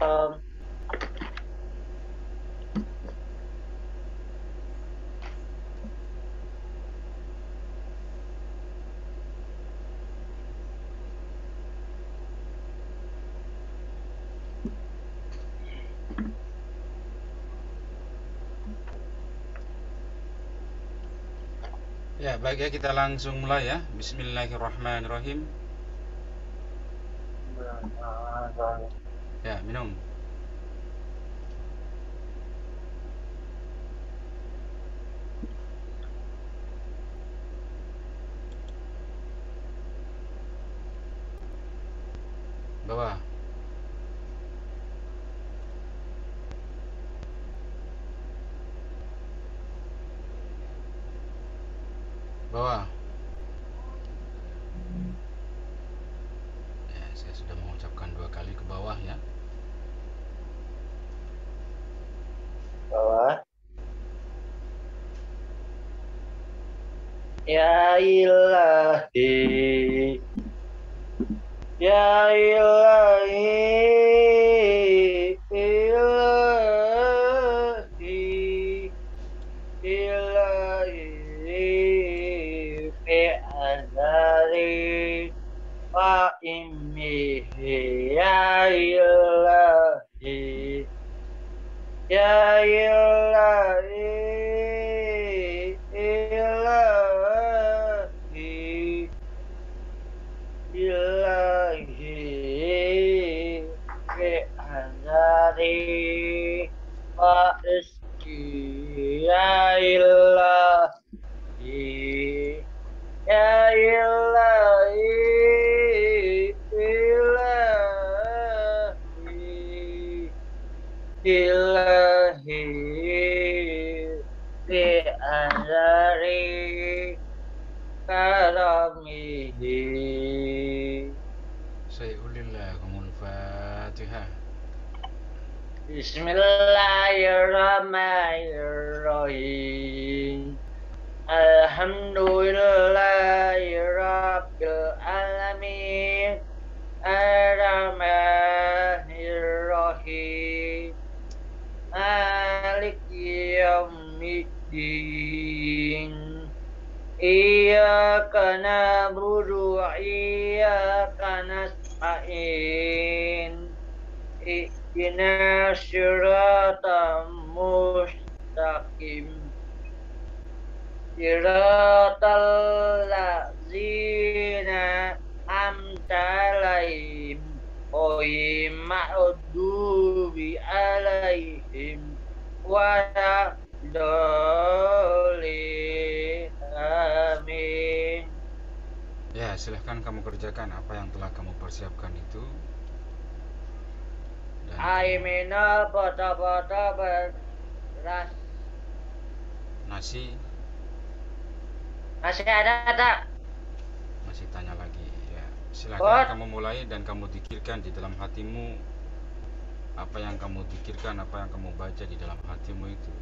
Waalaikumsalam. Ya, baik ya kita langsung mulai ya. Bismillahirrahmanirrahim. Ya, minum. Waladdallin Amin Ya, silahkan kamu kerjakan apa yang telah kamu persiapkan itu. Dan Aimina foto-foto beras nasi Masih ada tak? masih tanya lagi ya. Bot. Silahkan kamu mulai dan kamu pikirkan di dalam hatimu apa yang kamu pikirkan, apa yang kamu baca di dalam hatimu itu.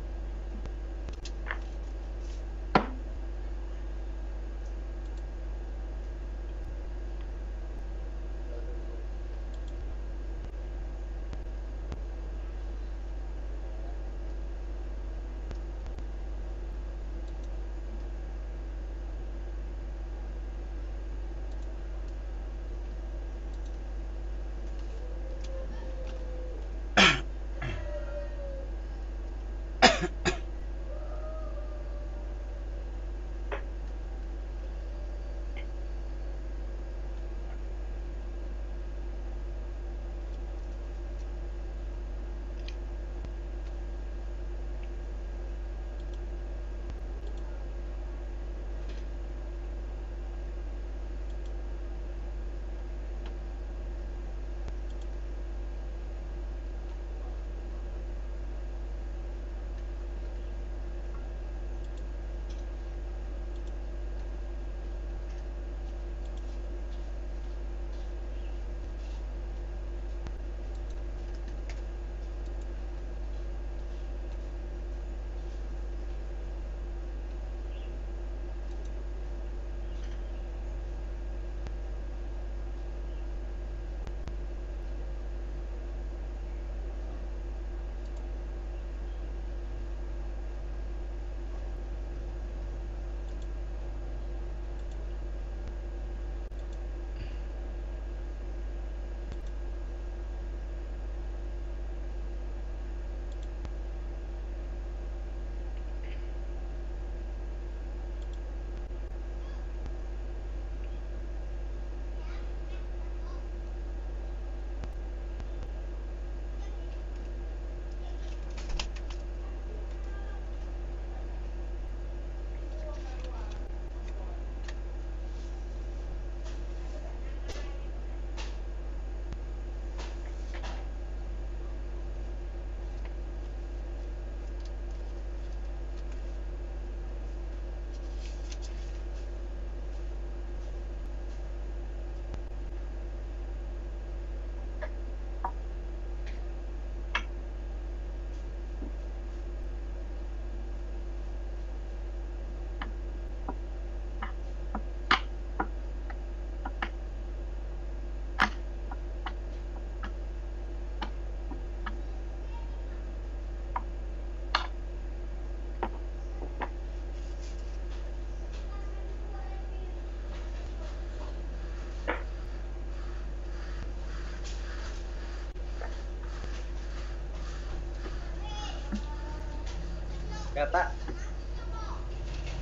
Pak.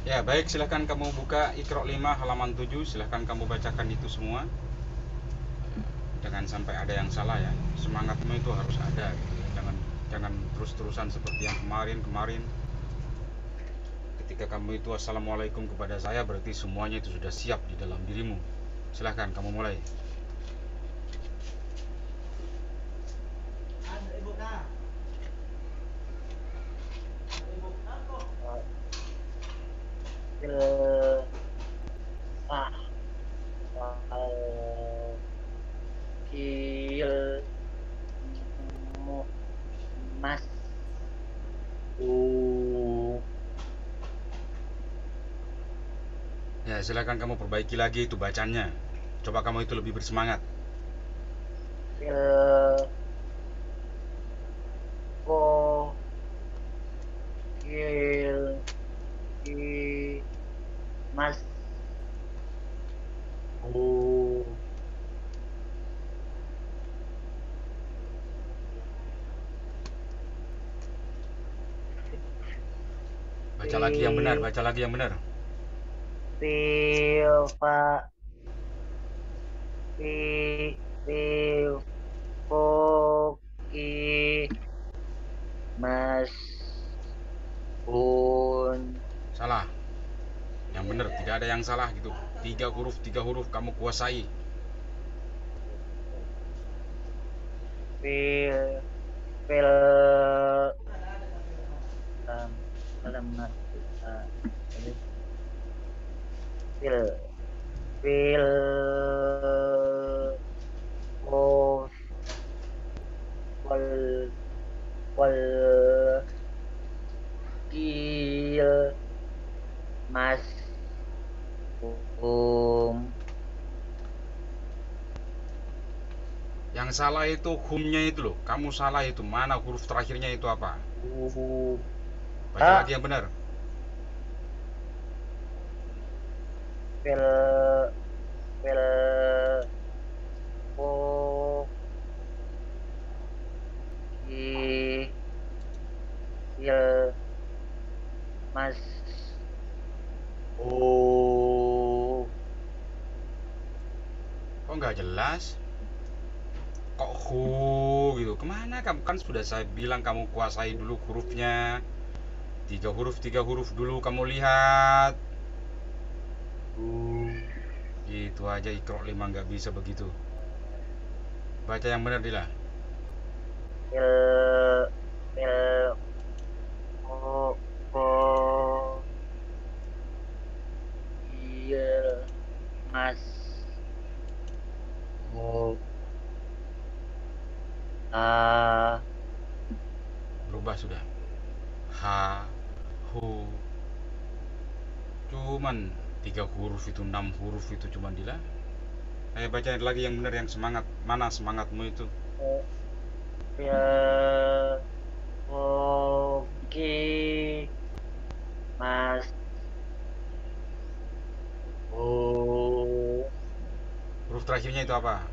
Ya, baik, silahkan kamu buka Iqra 5 halaman 7, silahkan kamu bacakan itu semua. Jangan sampai ada yang salah ya. Semangatmu itu harus ada gitu. Jangan jangan terus-terusan seperti yang kemarin-kemarin. Ketika kamu itu assalamualaikum kepada saya berarti semuanya itu sudah siap di dalam dirimu. Silahkan kamu mulai. Fil ah al kil mu mas u Silahkan kamu perbaiki lagi itu bacanya. Coba kamu itu lebih bersemangat. fil ko kil ki mas u Baca lagi yang benar, baca lagi yang benar. Ko ki mas un Salah. Yang benar, tidak ada yang salah gitu. Tiga huruf, tiga huruf kamu kuasai. fil fil um, alamat uh, ini. fil fil of wal wal kil mas um Yang salah itu humnya itu loh. Kamu salah itu. Mana huruf terakhirnya itu apa? uh, Baca lagi yang benar. fil fil o i il mas o Kok nggak jelas? Kok hu gitu? Ke mana kamu kan sudah saya bilang kamu kuasai dulu hurufnya. Tiga huruf, tiga huruf dulu kamu lihat. Gitu aja ikro lima nggak bisa begitu. Baca yang benar Dila. fil fil o o il mas o a Berubah sudah. Ha, hu. Cuman tiga huruf itu, enam huruf itu cuman Dila. Ayo baca lagi yang benar yang semangat. Mana semangatmu itu? fil o ki mas o Huruf terakhirnya itu apa?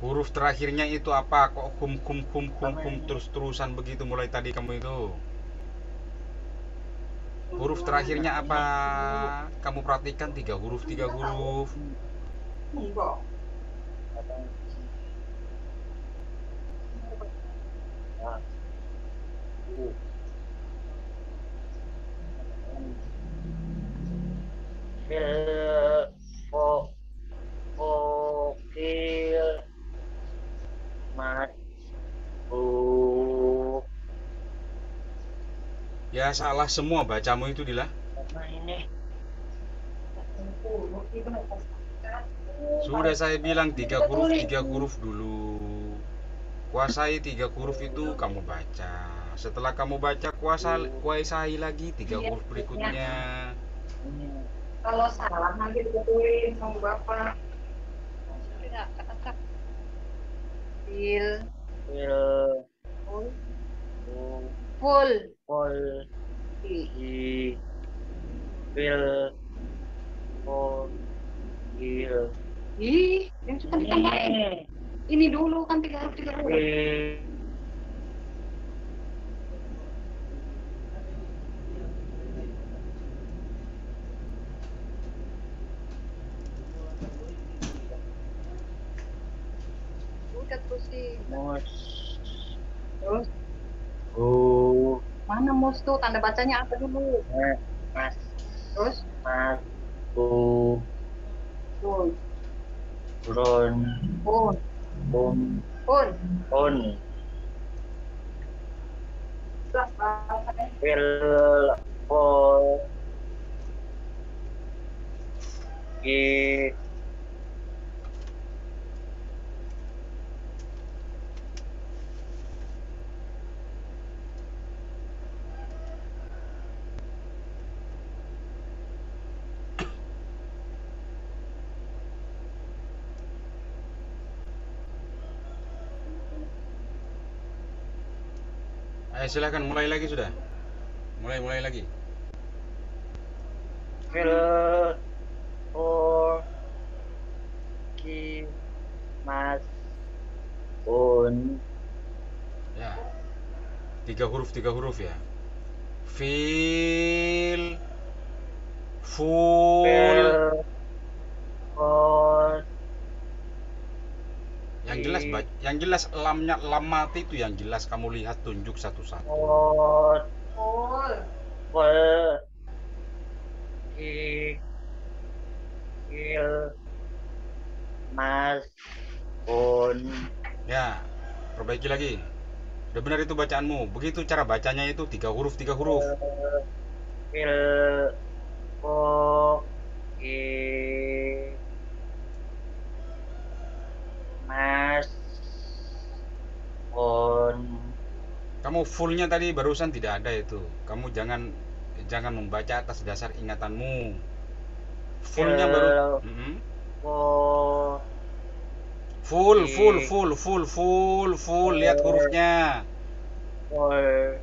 Huruf terakhirnya itu apa? Kok hum hum hum hum hum terus terusan begitu mulai tadi kamu itu? Huruf terakhirnya apa? Kamu perhatikan tiga huruf tiga huruf. Ah. U. Fil fo fo kil mas u Ya salah semua bacamu itu Dila. ini Sudah saya bilang tiga huruf tiga huruf dulu. Kuasai tiga huruf itu kamu baca. Setelah kamu baca kuasa kuasai lagi tiga huruf berikutnya. Kalau salah nanti dibetulin sama bapak. Tidak, kata Fil, fil full, full, fol i fil fo kil Ih, yang suka ditambahin. ini Ini dulu kan tiga huruf tiga huruf. fil udah terusin. mus Terus bu mus tuh tanda bacanya apa dulu? mas. Terus? Mas. Bu. Pun burun pun bum pun. un Jelas bahasanya. Ayo silahkan mulai lagi sudah. Mulai mulai lagi. fil fol ki mas un Ya. Tiga huruf tiga huruf ya. Fil Ful fil Yang jelas Ki. ba- yang jelas lamnya lam mati itu yang jelas kamu lihat tunjuk satu-satu. fol Pol. fol ki fil mas un Ya, perbaiki lagi. Udah benar itu bacaanmu. Begitu cara bacanya itu tiga huruf tiga huruf. fil fol ki mas un Kamu fullnya tadi barusan tidak ada itu. Kamu jangan jangan membaca atas dasar ingatanmu. Fullnya baru. Mm-mm. fol Full, full, Ki. full, full, full, full. Lihat hurufnya. fol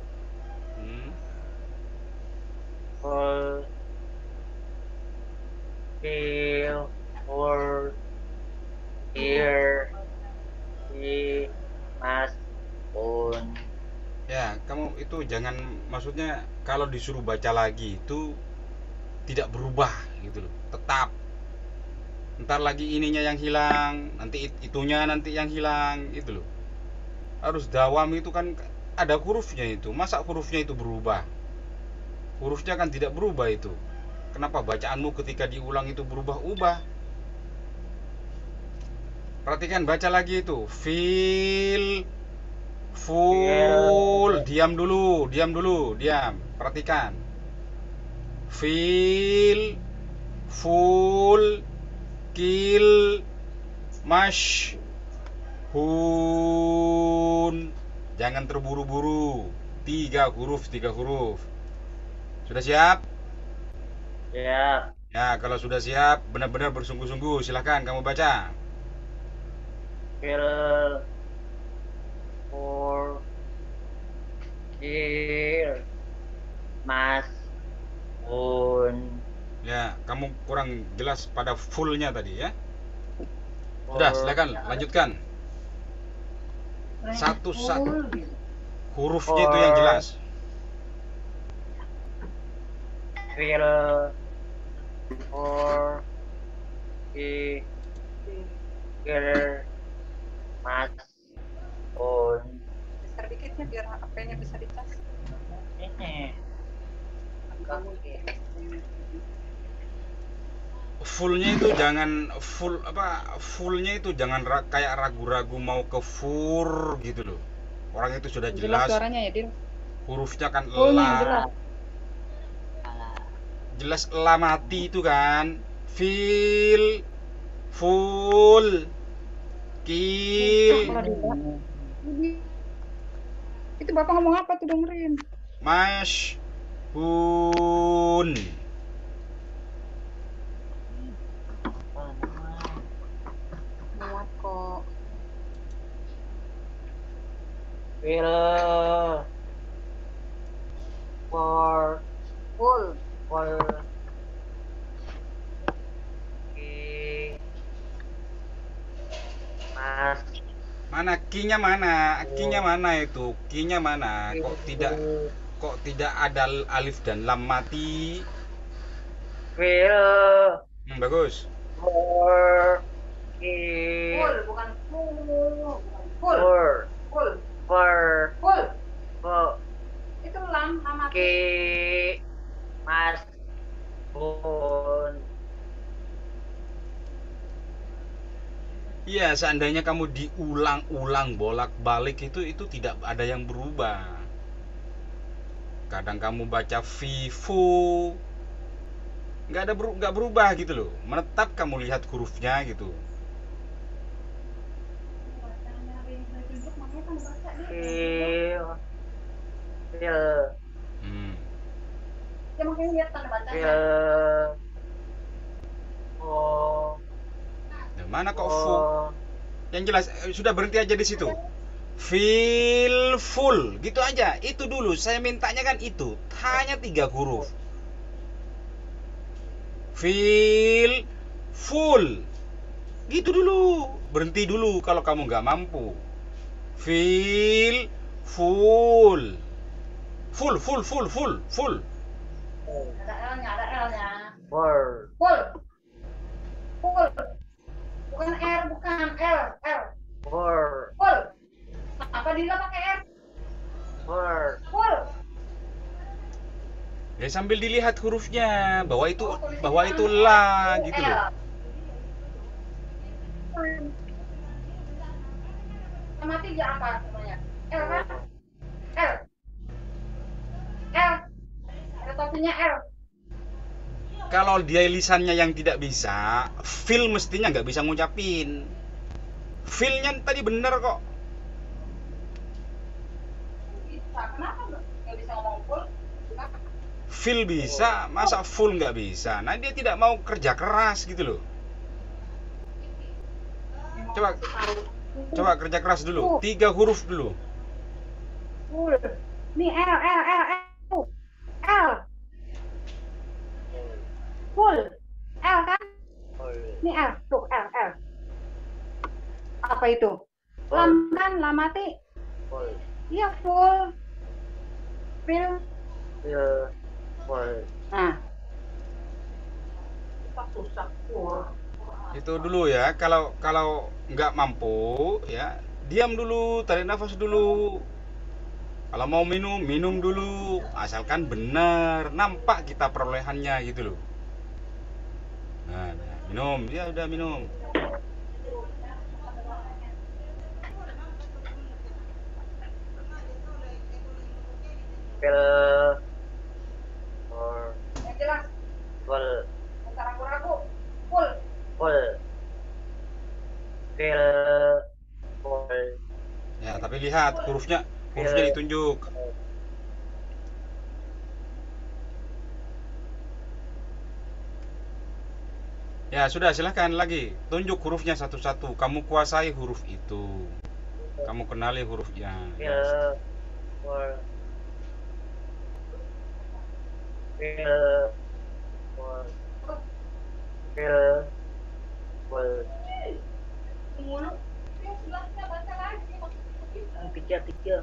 Hmm. fol fil fol here di mas un Ya, kamu itu jangan maksudnya kalau disuruh baca lagi itu tidak berubah gitu loh. Tetap. Ntar lagi ininya yang hilang, nanti it- itunya nanti yang hilang gitu loh. Harus dawam itu kan ada hurufnya itu. Masa hurufnya itu berubah? Hurufnya kan tidak berubah itu. Kenapa bacaanmu ketika diulang itu berubah-ubah? Perhatikan baca lagi itu. Fil Full, diam dulu, diam dulu, diam. Perhatikan. Fil, full, kill, mash, hun. Jangan terburu-buru. Tiga huruf, tiga huruf. Sudah siap? ya Ya, kalau sudah siap, benar-benar bersungguh-sungguh. Silahkan kamu baca. fil fol here mas un Ya, kamu kurang jelas pada fullnya tadi ya. Sudah, silakan lanjutkan. Satu-satu. Hurufnya itu yang jelas. fil fol ki here mas un Besar dikitnya biar HP-nya bisa dicas. ini Kamu. Fullnya itu jangan full apa fullnya itu jangan ra- kayak ragu-ragu mau ke fur gitu loh. Orang itu sudah Jelas jelas suaranya ya, Din. hurufnya kan Fullnya la jelas. jelas la mati itu kan. Fil full kill Itu Bapak ngomong apa tuh dengerin? mash hun Muat kok. fil for Full. for ki mas mana kinya mana kinya mana itu kinya mana kok tidak kok tidak ada alif dan lam mati fil hmm, bagus for ki Full, bukan. Fur. Full. Fur. Full. Fur. Itu lam nama Ki. Mas. Bun. Iya, seandainya kamu diulang-ulang bolak-balik itu itu tidak ada yang berubah. Kadang kamu baca vivo, nggak ada beru- nggak berubah gitu loh. Menetap kamu lihat hurufnya gitu. Fil. Fil. Hmm. Ya makanya lihat tanda bacanya. Oh. Nah, mana kok fu? Oh. Yang jelas eh, sudah berhenti aja di situ. Feel full, gitu aja. Itu dulu. Saya mintanya kan itu. Hanya tiga huruf. Feel full. Gitu dulu. Berhenti dulu kalau kamu nggak mampu. Feel full. Full, full, full, full, full. Ada L-nya, ada L-nya. Fur. Full. Full. Bukan R, bukan L, L. Fur. Full. Apa Dila pakai R? Fur. Full. Ya sambil dilihat hurufnya bahwa itu Oh, bahwa itu la gitu loh. Sama tiga apa namanya? L kan? L. L. Ada topinya L. Kalau dia lisannya yang tidak bisa, feel mestinya nggak bisa ngucapin. Feel-nya tadi bener kok. Bisa. Kenapa nggak nggak bisa ngomong full? Kenapa? Feel bisa, masa full nggak bisa? Nah dia tidak mau kerja keras gitu loh. Coba, coba kerja keras dulu. Tiga huruf dulu. Full. Nih L, L, L, L. L. Full. L kan? Fur. Ini L, tuh L, L. Apa itu? Lam kan, lam mati. Fur. Iya full. Fil. Fil. Fur. Nah. Susah, full. Itu dulu ya. Kalau kalau nggak mampu ya diam dulu, tarik nafas dulu. Kalau mau minum, minum dulu. Asalkan benar, nampak kita perolehannya gitu loh. Nah, nah, minum, ya udah minum. Full. Ya, tapi lihat hurufnya, hurufnya Ya. ditunjuk. Ya, sudah silahkan lagi. Tunjuk hurufnya satu-satu. Kamu kuasai huruf itu. Kamu kenali hurufnya. Ya.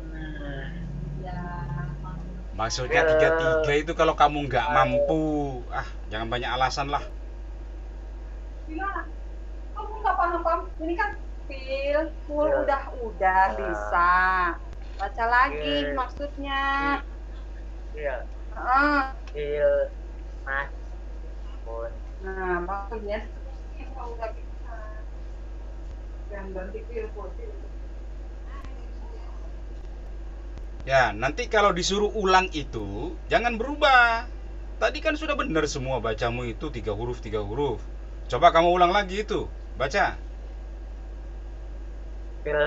Nah. Maksudnya Ya. tiga-tiga itu kalau kamu nggak mampu. Ah, jangan banyak alasan lah. Gimana? Kamu nggak paham-paham? Ini kan fil, full, Ya. udah, udah Ya. bisa. Baca lagi Ya. maksudnya. Iya. Heeh. Fil. Mas. Bun. Nah, maksudnya udah bisa. Yang ganti. Ya, nanti kalau disuruh ulang itu jangan berubah. Tadi kan sudah benar semua bacamu itu tiga huruf tiga huruf. Coba kamu ulang lagi itu, baca. Fil.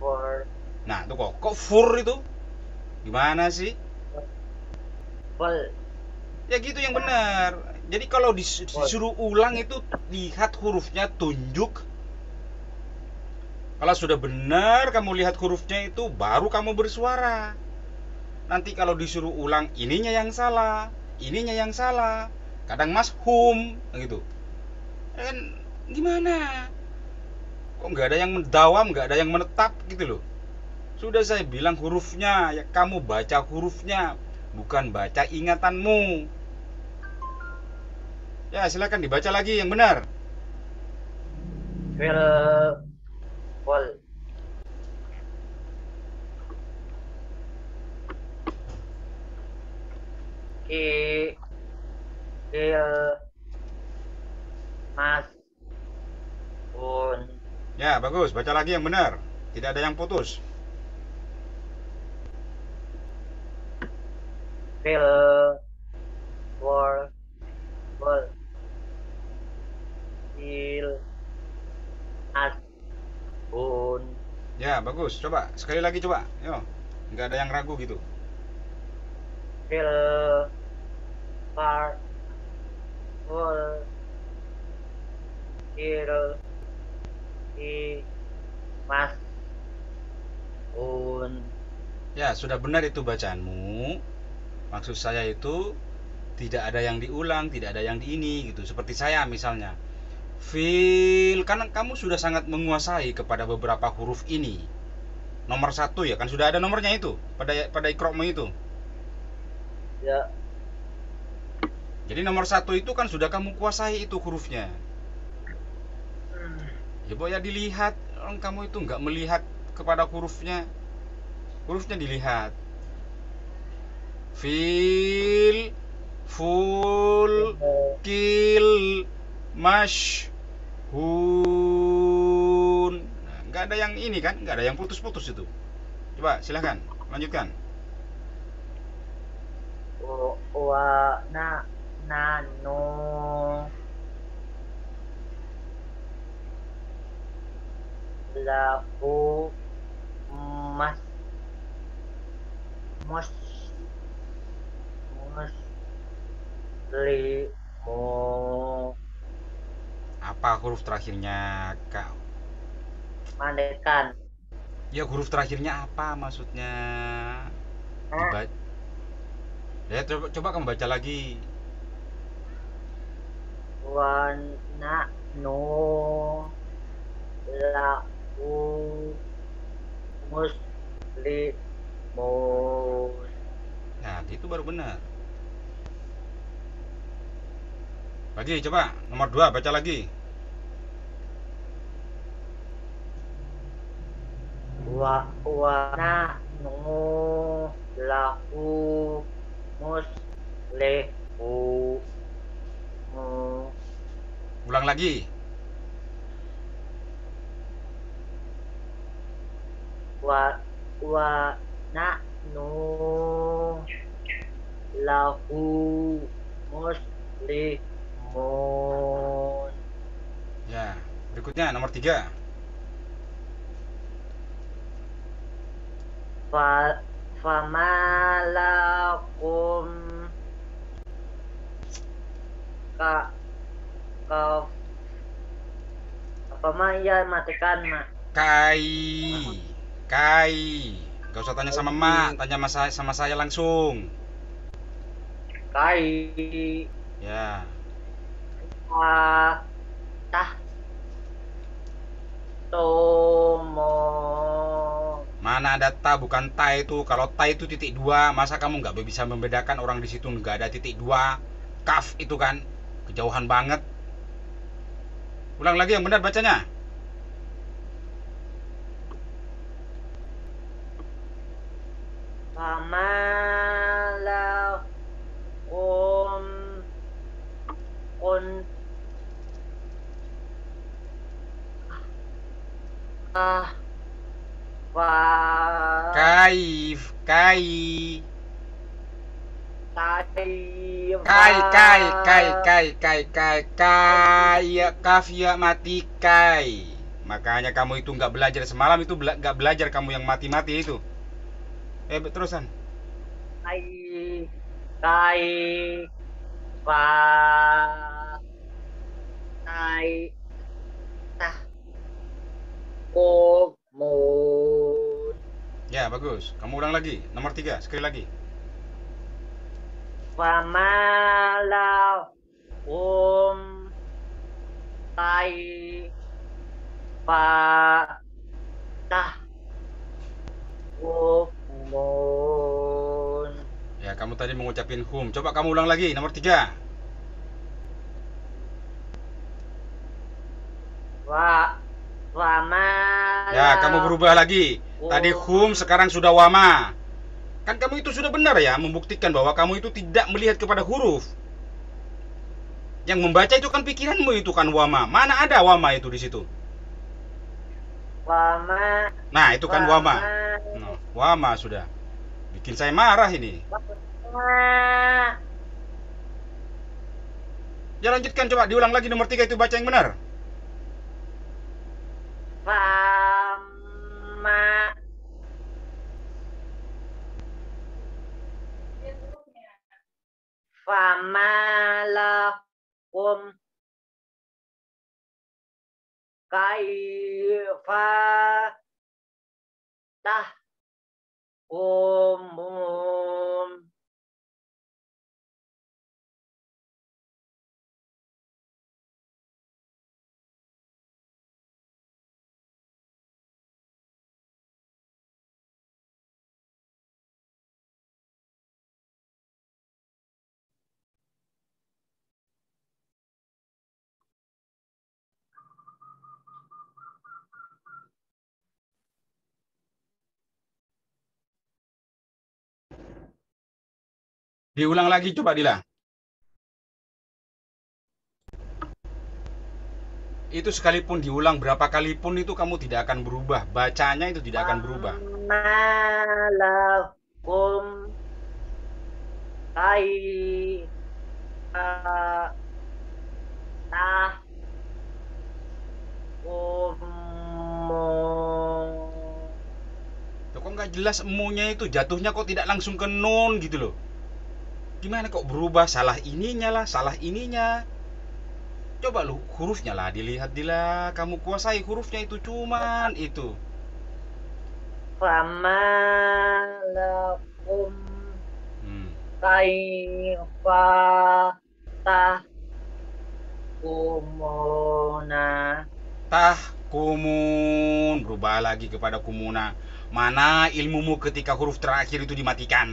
Fur. Nah, tuh kok kok fur itu? Gimana sih? Ya gitu yang benar. Jadi kalau dis- disuruh ulang itu lihat hurufnya tunjuk. Kalau sudah benar kamu lihat hurufnya itu baru kamu bersuara. Nanti kalau disuruh ulang ininya yang salah, ininya yang salah kadang mas hum gitu. Ya kan gimana? Kok nggak ada yang mendawam nggak ada yang menetap? Gitu loh. Sudah saya bilang hurufnya ya kamu baca hurufnya bukan baca ingatanmu. Ya silakan dibaca lagi yang benar. Well, wal. Ki il mas un Ya, bagus. Baca lagi yang benar. Tidak ada yang putus. fil wol wol il as un Ya, bagus. Coba sekali lagi coba. Yo. Nggak ada yang ragu gitu. fil par wol il i mas un Ya, sudah benar itu bacaanmu. Maksud saya itu tidak ada yang diulang, tidak ada yang di ini gitu. Seperti saya misalnya. Fil, kan kamu sudah sangat menguasai kepada beberapa huruf ini. Nomor satu ya, kan sudah ada nomornya itu pada pada ikrokmu itu. ya Jadi nomor satu itu kan sudah kamu kuasai itu hurufnya. Ya boh ya dilihat, orang kamu itu nggak melihat kepada hurufnya. Hurufnya dilihat. Fil, ful, kil, mash, hun. Nah, nggak ada yang ini kan, nggak ada yang putus-putus itu. Coba silahkan, lanjutkan. wa wa na na no lahu mas mus mus li mo Apa huruf terakhirnya kau? mandekan Ya huruf terakhirnya apa maksudnya? Diba- Ya coba, coba kamu baca lagi. Wa na no lahu mus li mo Nah, itu baru benar. Lagi coba nomor dua baca lagi. wa wa na no lahu mus li mo mo Ulang lagi. wa wa na no lahu mus li mo Ya, berikutnya nomor tiga. fa famalakum ka ka apa mah ya matikan mah Kai. Kai. Gak usah tanya sama mak, tanya sama saya, sama saya langsung. kai Ya. ah tah tomo Mana ada ta bukan ta itu. Kalau ta itu titik dua, masa kamu nggak bisa membedakan orang di situ nggak ada titik dua. Kaf itu kan kejauhan banget. Ulang lagi yang benar bacanya. famalakum kun ah fa Kaif, kai, kai kai, kai, kai, kai, kai, kai, ya, kaf ya mati kai. Makanya kamu itu nggak belajar semalam itu bela- nggak belajar kamu yang mati-mati itu. Eh terusan. kai kai fa kai tah komun Ya bagus. Kamu ulang lagi. Nomor tiga sekali lagi. famala um kai fa tah komun Ya kamu tadi mengucapin hum. Coba kamu ulang lagi. Nomor tiga. wa famala Ya kamu berubah lagi. Tadi hum sekarang sudah wama. Kan kamu itu sudah benar ya membuktikan bahwa kamu itu tidak melihat kepada huruf. Yang membaca itu kan pikiranmu itu kan wama. Mana ada wama itu di situ? Wama. Nah, itu kan wama. Nah, wama sudah. Bikin saya marah ini. Wama. Ya lanjutkan coba diulang lagi nomor tiga itu baca yang benar. Wama. Fama lakum kaifa tahkumun Diulang lagi coba Dila. Itu sekalipun diulang berapa kali pun itu kamu tidak akan berubah. Bacanya itu tidak akan berubah. Fama lakum kaifa tahkumun Loh, kok nggak jelas emunya itu jatuhnya kok tidak langsung ke nun gitu loh. Gimana kok berubah salah ininya lah, salah ininya. Coba lu hurufnya lah dilihat Dila, kamu kuasai hurufnya itu cuman itu. Fama lakum Hmm. kaifa tahkumuna Tah kumun berubah lagi kepada kumuna. Mana ilmumu ketika huruf terakhir itu dimatikan?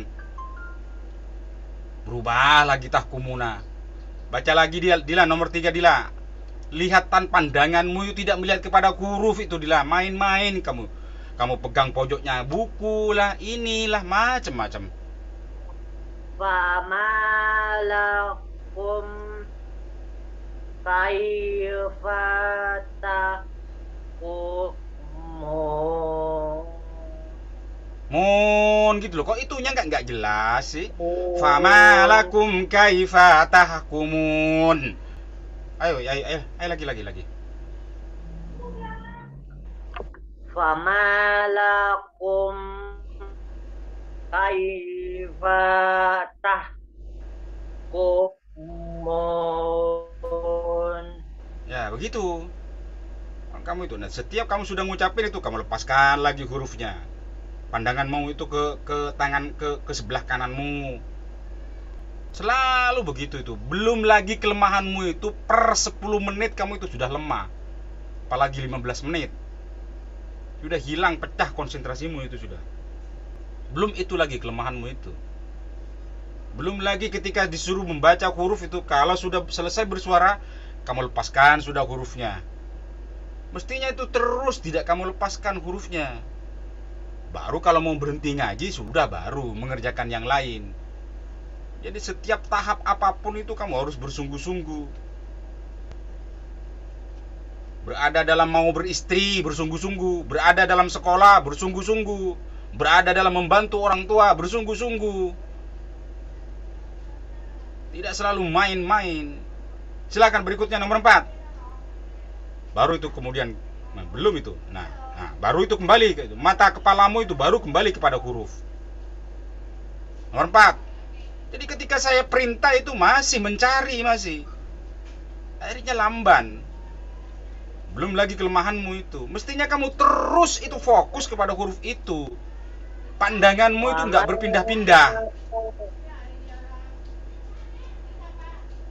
Berubah lagi tah kumuna. Baca lagi dia Dila nomor tiga Dila. Lihat tan pandanganmu tidak melihat kepada huruf itu Dila. Main-main kamu. Kamu pegang pojoknya buku lah, inilah macam-macam. Fama lakum kaifa tahkumun Mun gitu loh. Kok itunya nggak nggak jelas sih? Fama lakum kaifa tahkumun. Ayo, ayo, ayo, ayo lagi, lagi, lagi. Fama lakum kaifa tahkumun Ya, begitu. Kamu itu, nah, setiap kamu sudah ngucapin itu, kamu lepaskan lagi hurufnya. Pandanganmu itu ke ke tangan ke ke sebelah kananmu. Selalu begitu itu. Belum lagi kelemahanmu itu per 10 menit kamu itu sudah lemah. Apalagi 15 menit. Sudah hilang pecah konsentrasimu itu sudah. Belum itu lagi kelemahanmu itu. Belum lagi ketika disuruh membaca huruf itu kalau sudah selesai bersuara kamu lepaskan sudah hurufnya. Mestinya itu terus tidak kamu lepaskan hurufnya. Baru kalau mau berhenti ngaji sudah baru mengerjakan yang lain. Jadi setiap tahap apa pun itu kamu harus bersungguh-sungguh. Berada dalam mau beristri bersungguh-sungguh, berada dalam sekolah bersungguh-sungguh, berada dalam membantu orang tua bersungguh-sungguh. Tidak selalu main-main. Silakan berikutnya nomor 4. Baru itu kemudian nah, belum itu. Nah, nah, baru itu kembali. Mata kepalamu itu baru kembali kepada huruf. Nomor 4. Jadi ketika saya perintah itu masih mencari masih. Akhirnya lamban. Belum lagi kelemahanmu itu. Mestinya kamu terus itu fokus kepada huruf itu. Pandanganmu itu nggak berpindah-pindah.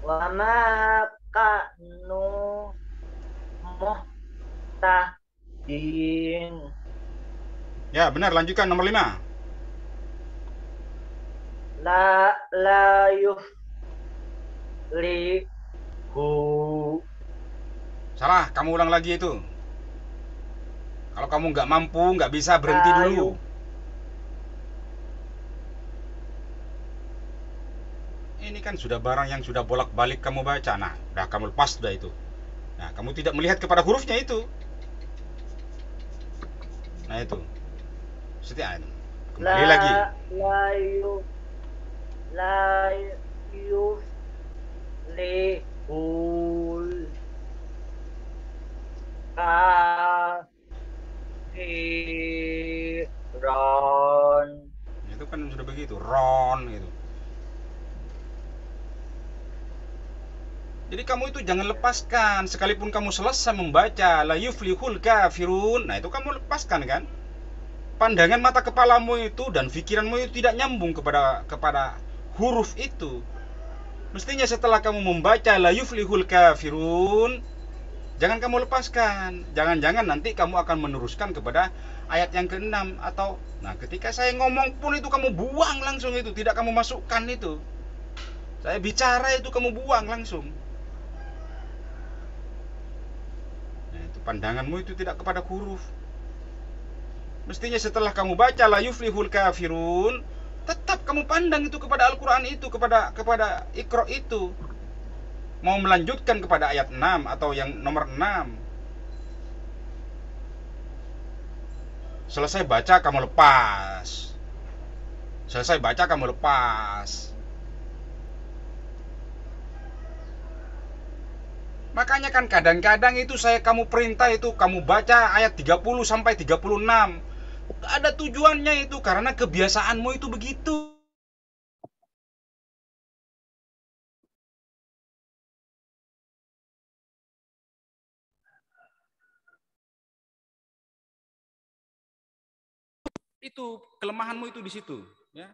Wama kanu Ya, benar lanjutkan nomor 5. la la li hu Salah, kamu ulang lagi itu. Kalau kamu nggak mampu, nggak bisa berhenti Ayo. dulu. kan sudah barang yang sudah bolak-balik kamu baca. Nah, udah kamu lepas sudah itu. Nah, kamu tidak melihat kepada hurufnya itu. Nah, itu. Setiap kembali lagi. La yu la yu li ul kafiron Itu kan sudah begitu, ron gitu. Jadi kamu itu jangan lepaskan sekalipun kamu selesai membaca la yuflihul kafirun. Nah, itu kamu lepaskan kan? Pandangan mata kepalamu itu dan pikiranmu itu tidak nyambung kepada kepada huruf itu. Mestinya setelah kamu membaca la yuflihul kafirun, jangan kamu lepaskan. Jangan-jangan nanti kamu akan meneruskan kepada ayat yang ke-6 atau nah ketika saya ngomong pun itu kamu buang langsung itu, tidak kamu masukkan itu. Saya bicara itu kamu buang langsung. Nah, itu pandanganmu itu tidak kepada huruf. Mestinya setelah kamu baca la yuflihul kafirun, tetap kamu pandang itu kepada Al-Qur'an itu, kepada kepada Iqra itu. Mau melanjutkan kepada ayat 6 atau yang nomor 6. Selesai baca kamu lepas. Selesai baca kamu lepas. Makanya kan kadang-kadang itu saya kamu perintah itu kamu baca ayat 30 sampai 36. Ada tujuannya itu karena kebiasaanmu itu begitu. Itu kelemahanmu itu di situ, ya.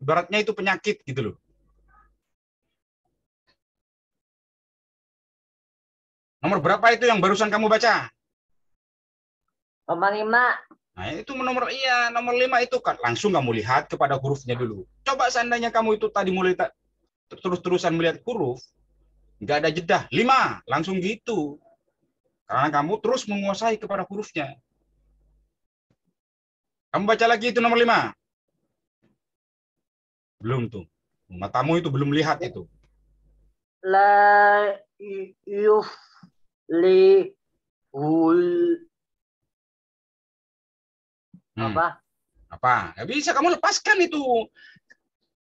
Ibaratnya itu penyakit gitu loh. Nomor berapa itu yang barusan kamu baca? nomor lima Nah, itu nomor iya, nomor lima itu kan langsung kamu lihat kepada hurufnya dulu. Coba seandainya kamu itu tadi mulai ta- terus-terusan melihat huruf, nggak ada jeda, lima, langsung gitu. Karena kamu terus menguasai kepada hurufnya. Kamu baca lagi itu nomor lima. Belum tuh. Matamu itu belum lihat itu. la yuf li ul Hmm. apa? Apa? Nggak bisa kamu lepaskan itu.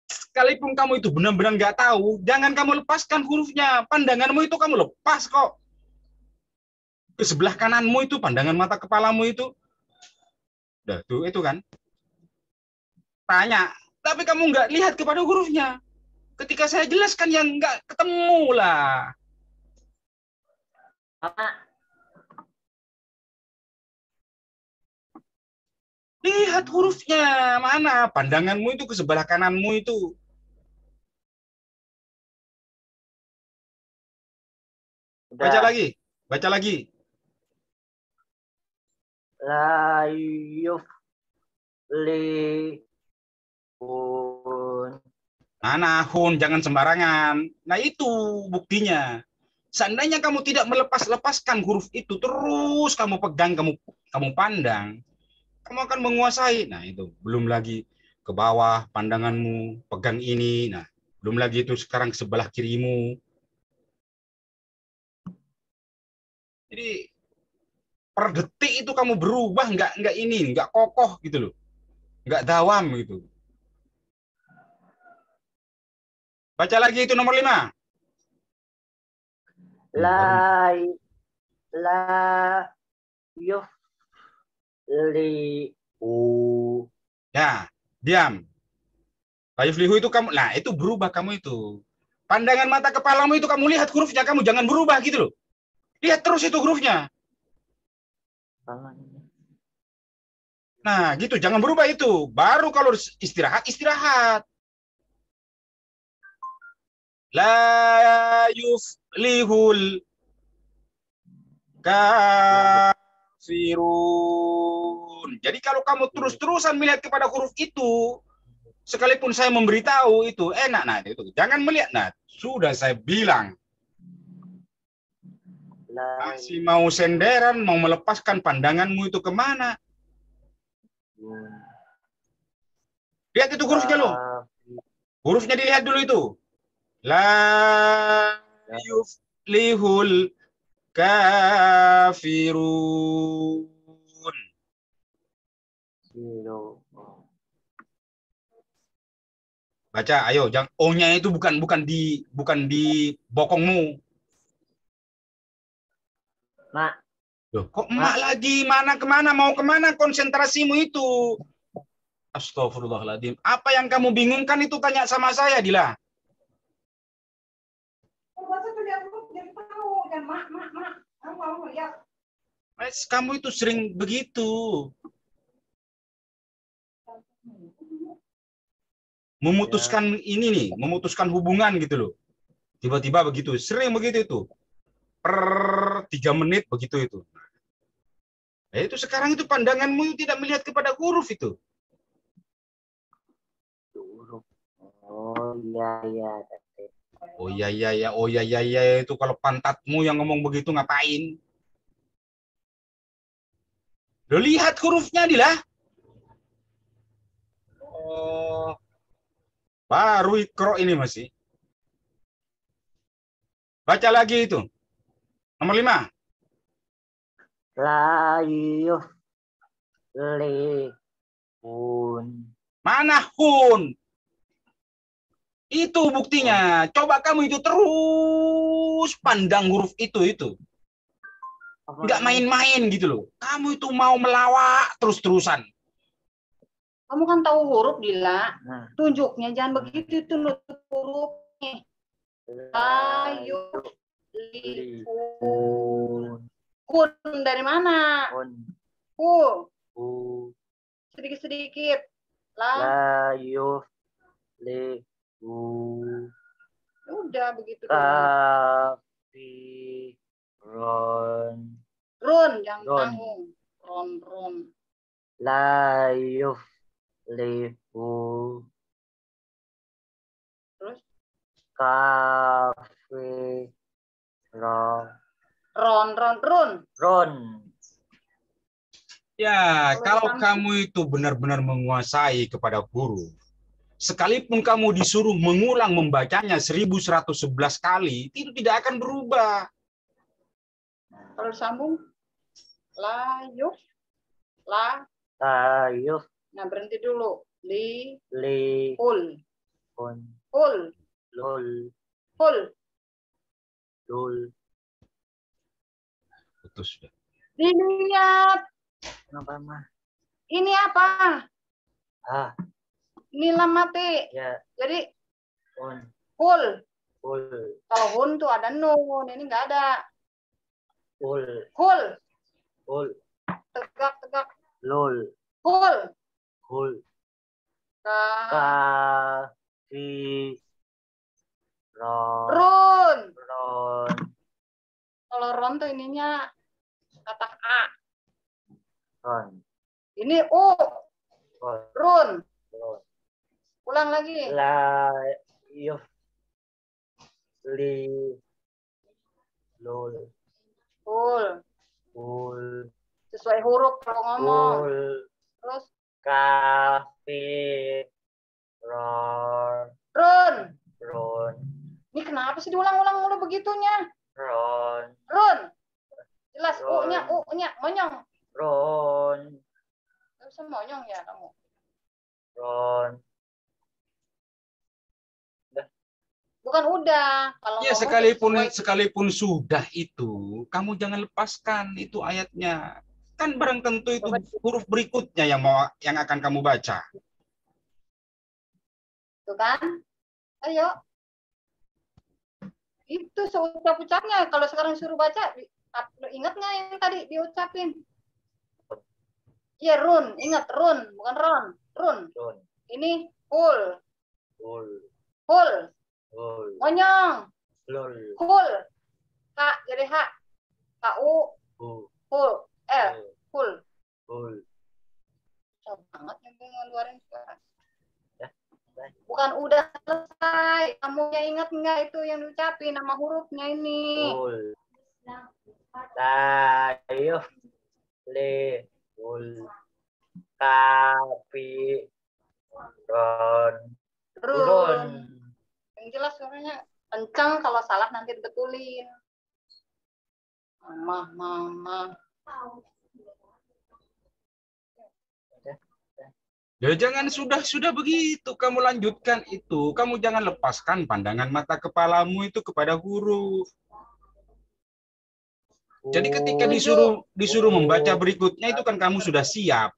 Sekalipun kamu itu benar-benar nggak tahu jangan kamu lepaskan hurufnya. Pandanganmu itu kamu lepas kok. Ke sebelah kananmu itu pandangan mata kepalamu itu. Udah tuh itu kan. Tanya tapi kamu nggak lihat kepada hurufnya? Ketika saya jelaskan yang nggak ketemu lah apa? Lihat hurufnya mana? Pandanganmu itu ke sebelah kananmu itu. Baca udah lagi baca lagi. La yuf li ul Nah, hun? Jangan sembarangan. Nah, itu buktinya. Seandainya kamu tidak melepas-lepaskan huruf itu, terus kamu pegang, kamu kamu pandang, kamu akan menguasai. Nah, itu belum lagi ke bawah pandanganmu, pegang ini. Nah, belum lagi itu sekarang sebelah kirimu. Jadi per detik itu kamu berubah nggak nggak ini, nggak kokoh gitu loh, nggak dawam gitu. Baca lagi itu nomor lima. La la yuf li u Ya, diam. Layuflihu itu kamu, nah itu berubah kamu itu. Pandangan mata kepalamu itu kamu lihat hurufnya, kamu jangan berubah gitu loh. Lihat terus itu hurufnya. Nah, gitu, jangan berubah itu. Baru kalau istirahat, istirahat. La yuflihul kafirun. Jadi kalau kamu terus-terusan melihat kepada huruf itu, sekalipun saya memberitahu itu enak nah itu. Jangan melihat nah sudah saya bilang. La masih mau senderan mau melepaskan pandanganmu itu ke mana? Lihat itu hurufnya lo Hurufnya dilihat dulu itu. La yuflihul kafirun. Baca, ayo. Jangan O-nya itu bukan bukan di bukan di bokongmu. Mak. Loh, kok emak lagi? Mana ke mana? Mau ke mana konsentrasimu itu? Astagfirullahaladzim. Apa yang kamu bingungkan itu tanya sama saya, Dila. Masa tuh dia aku jadi mak. Kamu mau lihat? Mas, kamu itu sering begitu. Memutuskan ini nih, memutuskan hubungan gitu loh. Tiba-tiba begitu, sering begitu itu. Per tiga menit begitu itu. Nah, itu sekarang itu pandanganmu tidak melihat kepada huruf itu. Huruf. Oh iya iya. Oh iya iya ya, oh iya iya iya itu kalau pantatmu yang ngomong begitu ngapain? Lo lihat hurufnya Dila. Oh. Baru ikro ini masih. Baca lagi itu. Nomor lima. La yuflihun. Mana hun? Itu buktinya. Coba kamu itu terus pandang huruf itu itu. Apa Nggak namanya? main-main gitu loh. Kamu itu mau melawak terus-terusan. Kamu kan tahu huruf, Dila. Nah. Tunjuknya jangan begitu itu hurufnya. Ayo. Lihun. Kun dari mana? Un. Ku. U. Sedikit-sedikit. La. La yuflihun. Udah begitu. Ah. Kafirun. Run, jangan Ron. tanggung. Ron, ron. La yuflihun. Terus? Kafirun. Ron, ron, run. Ron. Ya, Kalau kamu- itu benar-benar menguasai kepada huruf, sekalipun kamu disuruh mengulang membacanya 1111 kali, itu tidak akan berubah. Kalau disambung. La, yuf. La. La yuflihun. Nah, berhenti dulu. Li, Lul. ul. Ul, Lul. ul. Lul. Putus sudah. Dilihat. Kenapa mah? Ini apa? Ah, Ini lam mati. ya. Jadi, Un. ul. Ul. Kalau hun tuh ada nun. Ini nggak ada. Ul. Hul. Ul. Tegak, tegak. Lul. Hul. Hul. Ka. Kafi. Ron. Run. Ron. Kalau ron tuh ininya kata A. Ron. Ini U. Ron. Run. Ulang lagi. La yuf. Li. Lul. Hul. Ul. Sesuai huruf kalau ngomong. Ul. Terus Kafi. Ron. run. Ron. Ini kenapa sih diulang-ulang mulu begitunya? Ron. Run. Jelas Run. U-nya, U-nya, monyong. Ron. Gak bisa monyong ya kamu. Ron. Bukan udah. Kalau Ya sekalipun sesuai- sekalipun sudah itu, kamu jangan lepaskan itu ayatnya. Kan barang tentu itu huruf berikutnya yang mau yang akan kamu baca. Tuh kan? Ayo. Itu seucap-ucapnya. Kalau sekarang suruh baca, ingat nggak yang tadi diucapin? Iya, run. Ingat, run. Bukan ron. Run. Ron. Ini hul. Ul. Hul. Monyong. Lul. Hul. K jadi H. K-U. U. Hul. L. Ul. Hul. Ul. Susah banget yang ngeluarin sekarang. Ya. Bukan udah selesai. Kamunya ingat nggak itu yang diucapin nama hurufnya ini? Ul. La yuf. Li. Ul. Kafi. Ron. Run. Run. Yang jelas suaranya kencang kalau salah nanti dibetulin. Mama, mama. Ya jangan sudah sudah begitu kamu lanjutkan itu. Kamu jangan lepaskan pandangan mata kepalamu itu kepada huruf. Jadi ketika Oh, disuruh disuruh membaca berikutnya itu kan kamu sudah siap.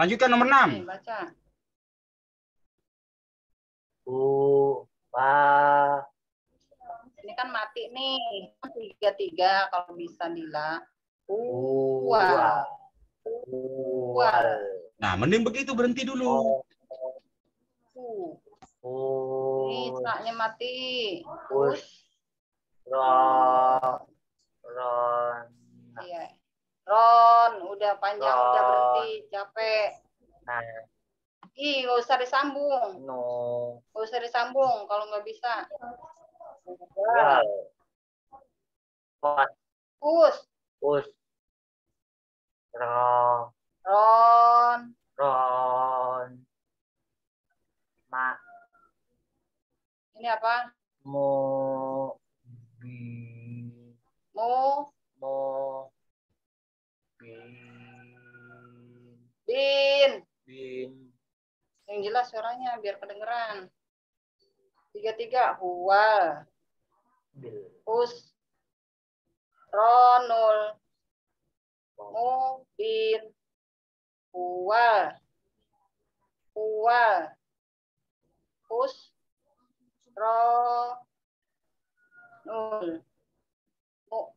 Lanjutkan nomor Nih, 6. baca. U, pa, Ini kan mati nih. Tiga tiga kalau bisa Dila. uwa, uwal, Nah, mending begitu berhenti dulu. Uh. u, Ini saknya mati. us, ro, ron, Iya. Ron, udah panjang, Ron. udah berhenti, capek. nah, Ih, nggak usah disambung. no, Nggak usah disambung kalau nggak bisa. wal, pas, Us, us, ro, Ron, ron, ma, ini apa? mo, bi, Mu, mo, bin, bin. bin, Yang jelas suaranya biar kedengeran. Tiga-tiga, huwal, us, ronul, mu, bin, huwal, huwal, us, ro,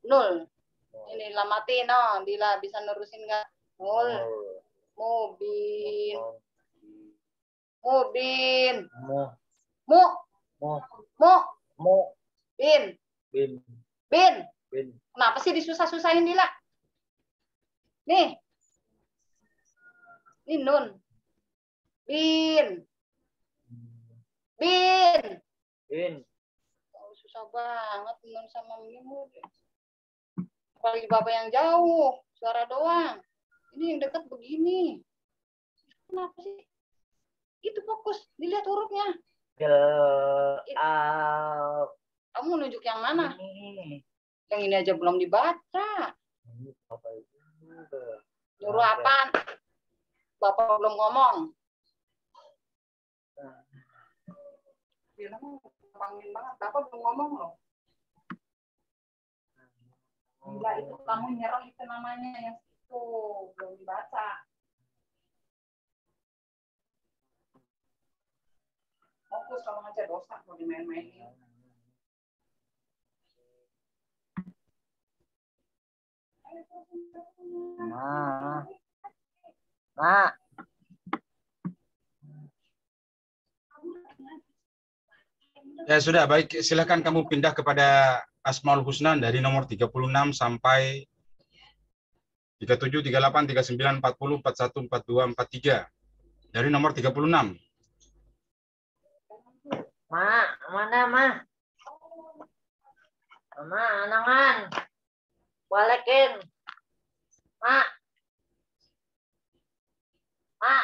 nul. Ini lamatin, no. Dila bisa nerusin nggak? Nul, mubin, mubin, mo, mu, mo, mu, mo, bin, bin, bin. bin, Kenapa sih disusah-susahin Dila? Nih. Ini nun. Bin, bin. bin, Oh, susah banget nun sama mimu. Apalagi bapak yang jauh, suara doang. Ini yang dekat begini. Kenapa sih? Itu fokus, dilihat hurufnya. al, Kamu nunjuk yang mana? ini, Yang ini aja belum dibaca. ini apa? Nyuruh apaan? Bapak belum ngomong. Bilang panggil banget. Bapak belum ngomong loh. Gila itu kamu nyerah itu namanya yang itu belum dibaca. Fokus kalau ngajar dosa kalau dimain-mainin. Ma, ma, Ya sudah, baik. Silakan kamu pindah kepada Asmaul Husna dari nomor 36 sampai 37, 38, 39, 40, 41, 42, 43. Dari nomor 36. Ma, mana ma? Ma, anangan, balikin, ma, ma,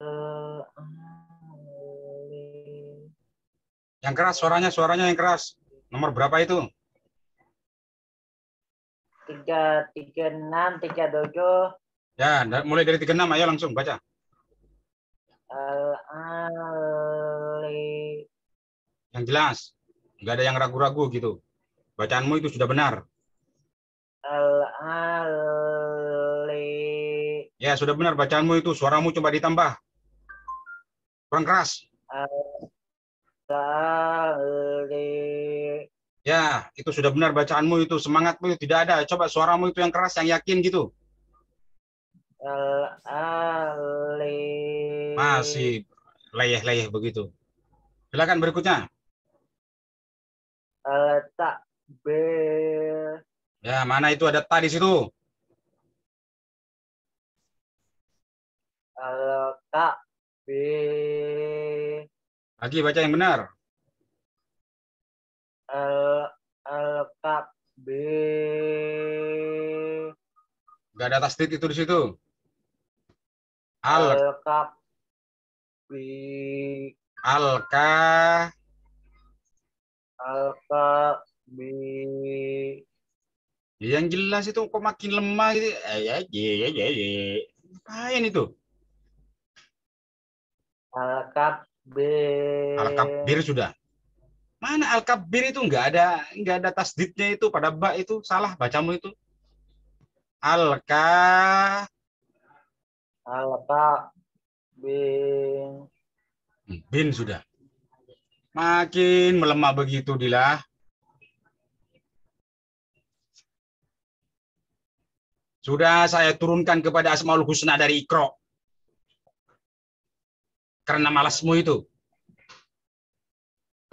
Eh, ali. Yang keras suaranya, suaranya yang keras. Nomor berapa itu? tiga tiga enam tiga tujuh Ya, da- mulai dari 36 ayo langsung baca. al ali Yang jelas. Nggak ada yang ragu-ragu gitu. Bacaanmu itu sudah benar. al ali Ya, sudah benar bacaanmu itu. Suaramu coba ditambah. Kurang keras. ali Ya, itu sudah benar bacaanmu itu. Semangatmu itu tidak ada. Coba suaramu itu yang keras, yang yakin gitu. Masih leyeh-leyeh begitu. Silakan berikutnya. al takbir Ya, mana itu ada ta di situ? ka B Lagi baca yang benar. Al Al Kab B Gak ada tasdid itu di situ. Al Al Kab B alka Al Kab B Ya, yang jelas itu kok makin lemah gitu. Eh, ya, ya, ya, ya, ya. Ngapain itu? Al Kab B Al-Kabir sudah. Mana Al-Kabir itu nggak ada nggak ada tasdidnya itu pada ba itu salah bacamu itu. Alka Al Kab B bin sudah. Makin melemah begitu Dilah. Sudah saya turunkan kepada Asmaul Husna dari Ikro. Karena malasmu itu.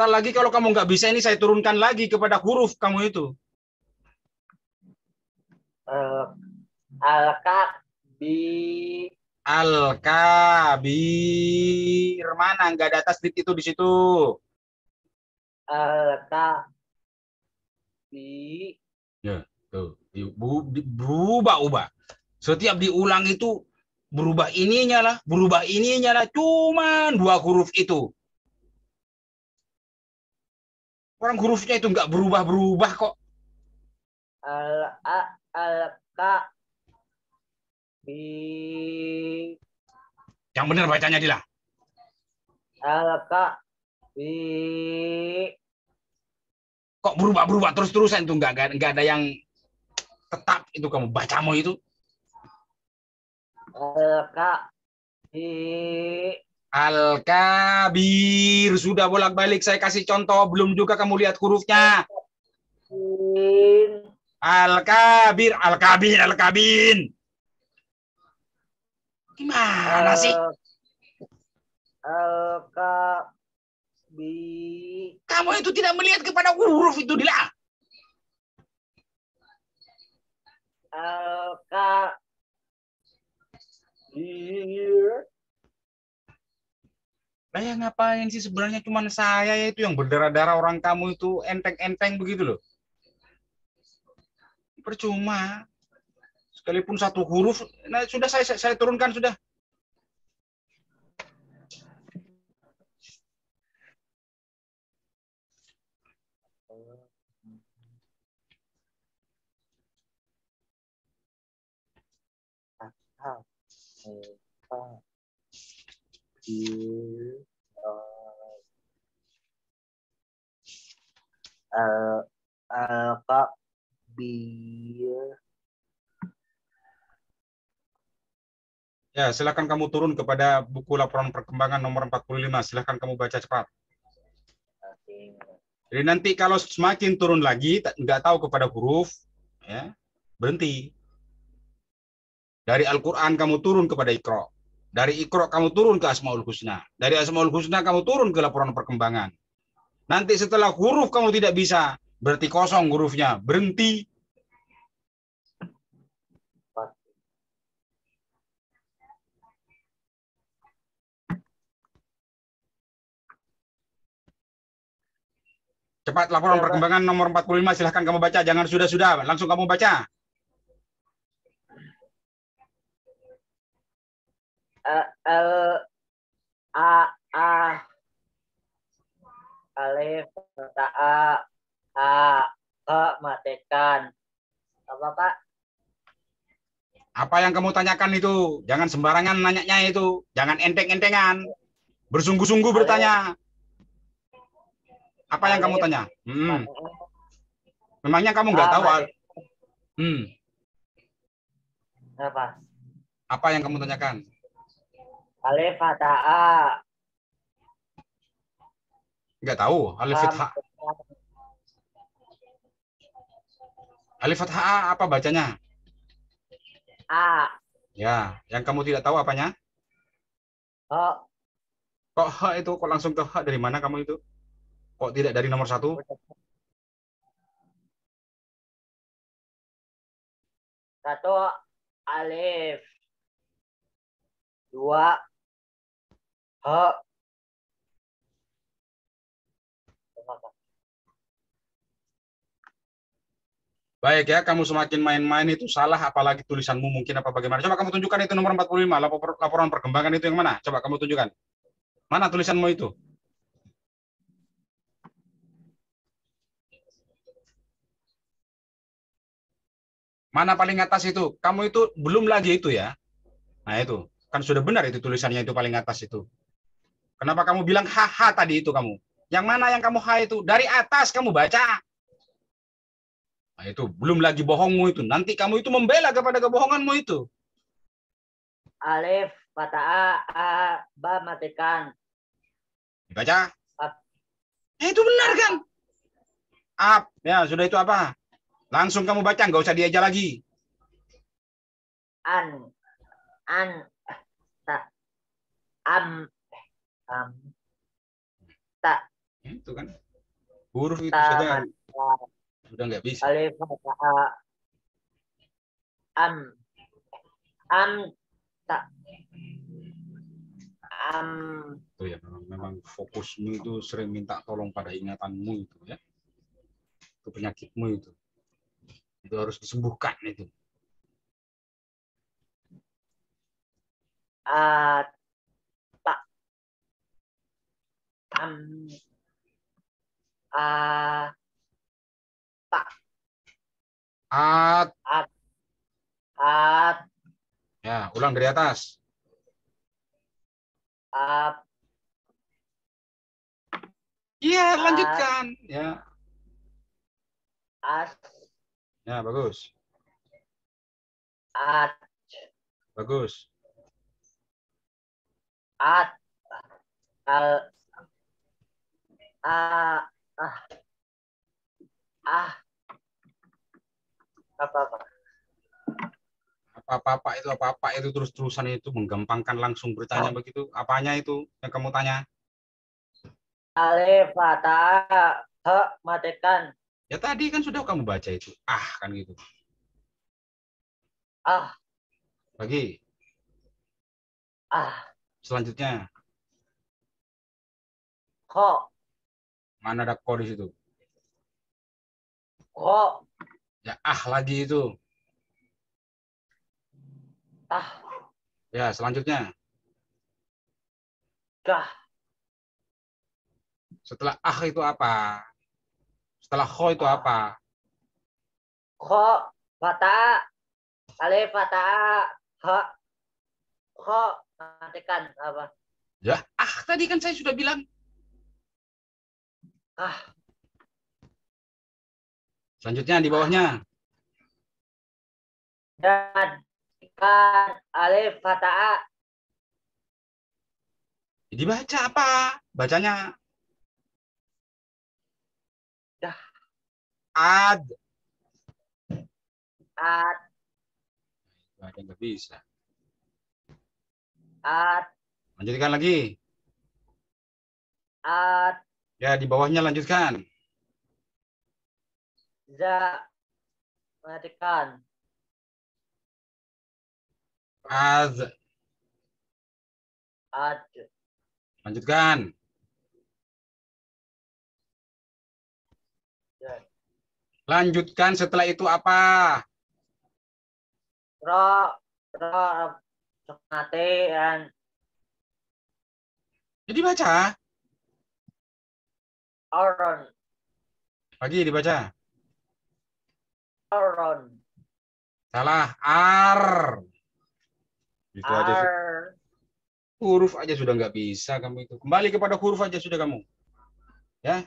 Ntar lagi kalau kamu nggak bisa ini saya turunkan lagi kepada huruf kamu itu. Al Al Kab B Al-Kabir. Mana nggak ada tasdid itu di situ? Al Kab B Tuh, di- berubah-ubah. Setiap diulang itu berubah ininya lah, berubah ininya lah. Cuman dua huruf itu. Orang hurufnya itu nggak berubah-berubah kok. Al A Al Kab B Yang benar bacanya Dila. Al Kab B Kok berubah-berubah terus-terusan itu nggak nggak- ada yang tetap itu kamu bacamu itu. Al Kab B Al-Kabir. Sudah bolak-balik saya kasih contoh. Belum juga kamu lihat hurufnya. Al-Kabir. Al-Kabir. Al-Kabin. Gimana sih? Al Kab B Kamu itu tidak melihat kepada huruf itu, Dila. Al Lah ya ngapain sih sebenarnya cuman saya itu yang berdarah-darah orang kamu itu enteng-enteng begitu loh. Percuma. Sekalipun satu huruf, nah sudah saya saya, saya turunkan sudah. Al Al Kab B Ya, silakan kamu turun kepada buku laporan perkembangan nomor 45. Silakan kamu baca cepat. Jadi nanti kalau semakin turun lagi, nggak tahu kepada huruf, ya berhenti. Dari Al-Quran kamu turun kepada Iqra. Dari Iqra kamu turun ke Asmaul Husna. Dari Asmaul Husna kamu turun ke laporan perkembangan. Nanti setelah huruf kamu tidak bisa, berarti kosong hurufnya, berhenti. Cepat laporan Ya, Pak. perkembangan nomor 45 silahkan kamu baca. Jangan sudah-sudah, langsung kamu baca. L A A Alif kata A A ke matikan apa pak Apa yang kamu tanyakan itu? Jangan sembarangan nanyanya itu. Jangan enteng-entengan. Bersungguh-sungguh bertanya. Apa yang kamu tanya? Hmm. Memangnya kamu nggak Ah, tahu? Hmm. apa Apa yang kamu tanyakan? Alif kata A Nggak tahu. Alif fathah. Alif fathah A apa bacanya? A Ya, yang kamu tidak tahu apanya? oh Kok H itu? Kok langsung ke H dari mana kamu itu? Kok tidak dari nomor satu? satu Alif dua Ha. Baik ya, kamu semakin main-main itu salah apalagi tulisanmu mungkin apa bagaimana. Coba kamu tunjukkan itu nomor 45, lapor, laporan perkembangan itu yang mana? Coba kamu tunjukkan. Mana tulisanmu itu? Mana paling atas itu? Kamu itu belum lagi itu ya. Nah itu, kan sudah benar itu tulisannya itu paling atas itu. Kenapa kamu bilang haha tadi itu kamu? Yang mana yang kamu ha itu? Dari atas kamu baca. Nah, itu belum lagi bohongmu itu. Nanti kamu itu membela kepada kebohonganmu itu. Alif, fathah A, A, ba, matikan. Dibaca. Up. Eh, itu benar kan? Up. Ya, sudah itu apa? Langsung kamu baca, nggak usah diajar lagi. An, an, tak, am, am, tak, Itu kan. Huruf itu ta, sudah nggak bisa. Alif, fathah A, am, am, tak, am, Itu ya, memang, memang fokusmu itu sering minta tolong pada ingatanmu itu ya. Itu penyakitmu itu. Itu harus disembuhkan itu. a, tak, am, a, At. at, Ya, ulang dari atas. ap, Iya, At. lanjutkan. Ya, as, ya bagus. at, Bagus. at, al, a, ah, ah, apa apa, Apa-apa itu apa-apa itu terus-terusan itu menggampangkan langsung bertanya begitu. Apanya itu yang kamu tanya? alif, fathah, he, matikan, Ya tadi kan sudah kamu baca itu. Ah, kan gitu. ah, Lagi. ah, Selanjutnya, kho, mana ada kode di situ? kho, Ya ah lagi itu. tah, Ya, selanjutnya. kah, Setelah ah itu apa? Setelah kho itu apa? kho, fathah, alif, fathah, he, kho, matikan, apa, Ya, ah tadi kan saya sudah bilang. Ah, Selanjutnya di bawahnya. dan, ikan, alif, fathah, Dibaca apa? Bacanya Dah. ad. at, Ada nggak bisa. at, Lanjutkan lagi. at, Ya, di bawahnya lanjutkan. za, matikan, Az. ad, Lanjutkan. Ya. Lanjutkan setelah itu apa? ro, ro, mati, dan, Jadi baca. Oron, Lagi dibaca. oron, Salah. Ar. Itu aja. Huruf aja sudah nggak bisa kamu itu. Kembali kepada huruf aja sudah kamu. Ya.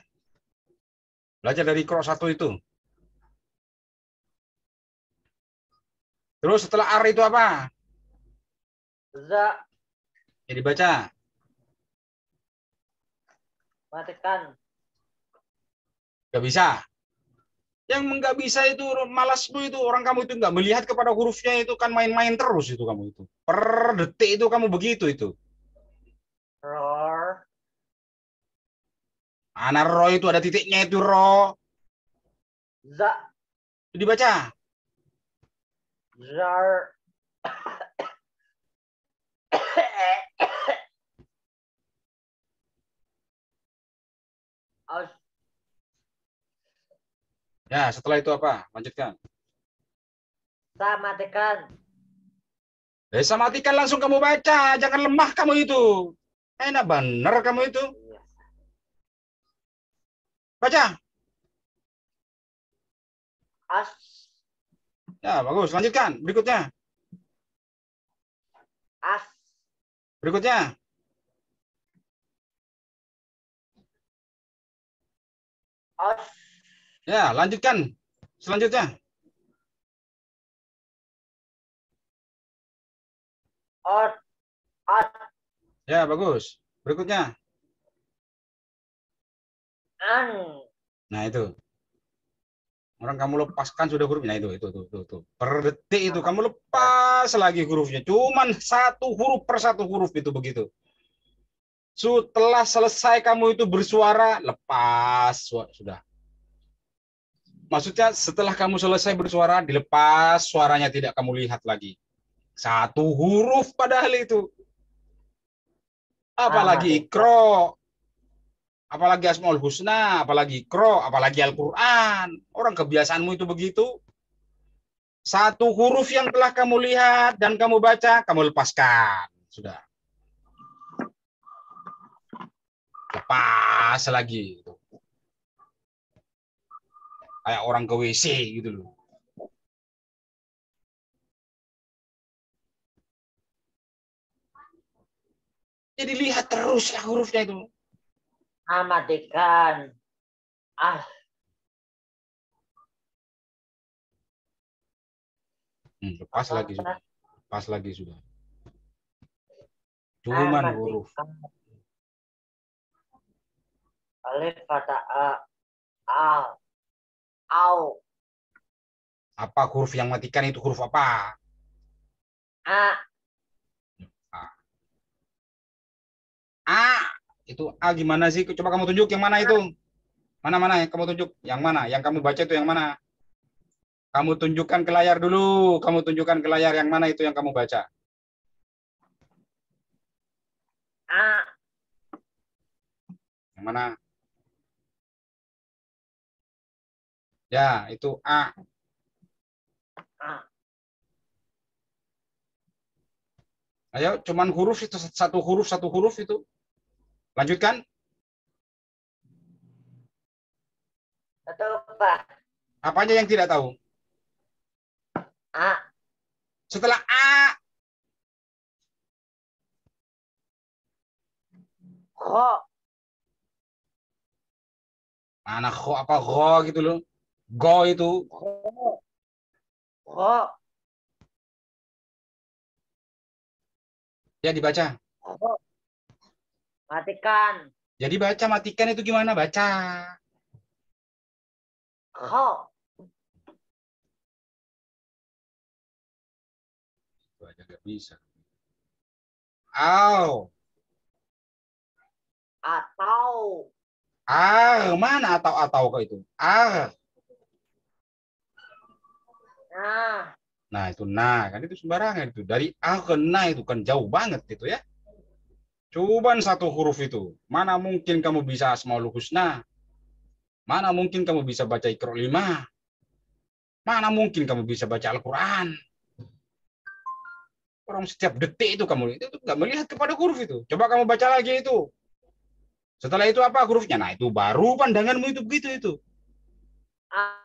Belajar dari krok satu itu. Terus setelah ar itu apa? za, Ya dibaca. matikan, Gak bisa. Yang nggak bisa itu malasmu itu orang kamu itu nggak melihat kepada hurufnya itu kan main-main terus itu kamu itu. Per detik itu kamu begitu itu. Roar. Anak ro itu ada titiknya itu ro. Za. Itu dibaca. Zar. Aus Ya, setelah itu apa? Lanjutkan. Sa matikan. Desa matikan langsung kamu baca, jangan lemah kamu itu. Enak bener kamu itu. Iya. Baca. As. Ya, bagus. Lanjutkan. Berikutnya. As. Berikutnya. Os. Ya, lanjutkan. Selanjutnya. Ot. Ot. Ya, bagus. Berikutnya. An. Nah, itu. Orang kamu lepaskan sudah hurufnya. Itu, itu, itu, itu, itu. Per detik itu kamu lepas lagi hurufnya. Cuman satu huruf per satu huruf itu begitu. Setelah selesai kamu itu bersuara, lepas Su- sudah. Maksudnya setelah kamu selesai bersuara, dilepas suaranya tidak kamu lihat lagi. Satu huruf padahal itu. Apalagi Ah, ikro, apalagi Asmaul Husna, apalagi ikro, apalagi Al-Quran. Orang kebiasaanmu itu begitu. Satu huruf yang telah kamu lihat dan kamu baca, kamu lepaskan. Sudah. Lepas lagi. Kayak orang ke WC gitu loh. Jadi lihat terus lah hurufnya itu. Amatikan. Ah. Hmm, lepas lagi sudah. Lepas lagi sudah. Cuman huruf. Alif kata A. A. Au. Apa huruf yang matikan itu huruf apa? A. A. Itu A gimana sih? Coba kamu tunjuk yang mana itu? Mana mana yang kamu tunjuk? Yang mana? Yang kamu baca itu yang mana? Kamu tunjukkan ke layar dulu. Kamu tunjukkan ke layar yang mana itu yang kamu baca. A. Yang mana? Ya, itu A. A. Ayo, cuman huruf itu satu huruf satu huruf itu. Lanjutkan. Atau apa? Apanya yang tidak tahu? A. Setelah A, Kho. mana kho apa go gitu loh. Go itu. Kho. ya dibaca. Kho. Matikan. Jadi baca matikan itu gimana baca? Kho. Itu aja nggak bisa. Au, Atau. ah mana atau atau kok itu? Ah, Nah. nah itu nah kan itu sembarangan itu dari ah ke na itu kan jauh banget itu ya. Cuman satu huruf itu. Mana mungkin kamu bisa asmaul husna? Mana mungkin kamu bisa baca Iqra 5? Mana mungkin kamu bisa baca Al-Qur'an? Orang setiap detik itu kamu itu nggak melihat kepada huruf itu. Coba kamu baca lagi itu. Setelah itu apa hurufnya? Nah, itu baru pandanganmu itu begitu itu. A.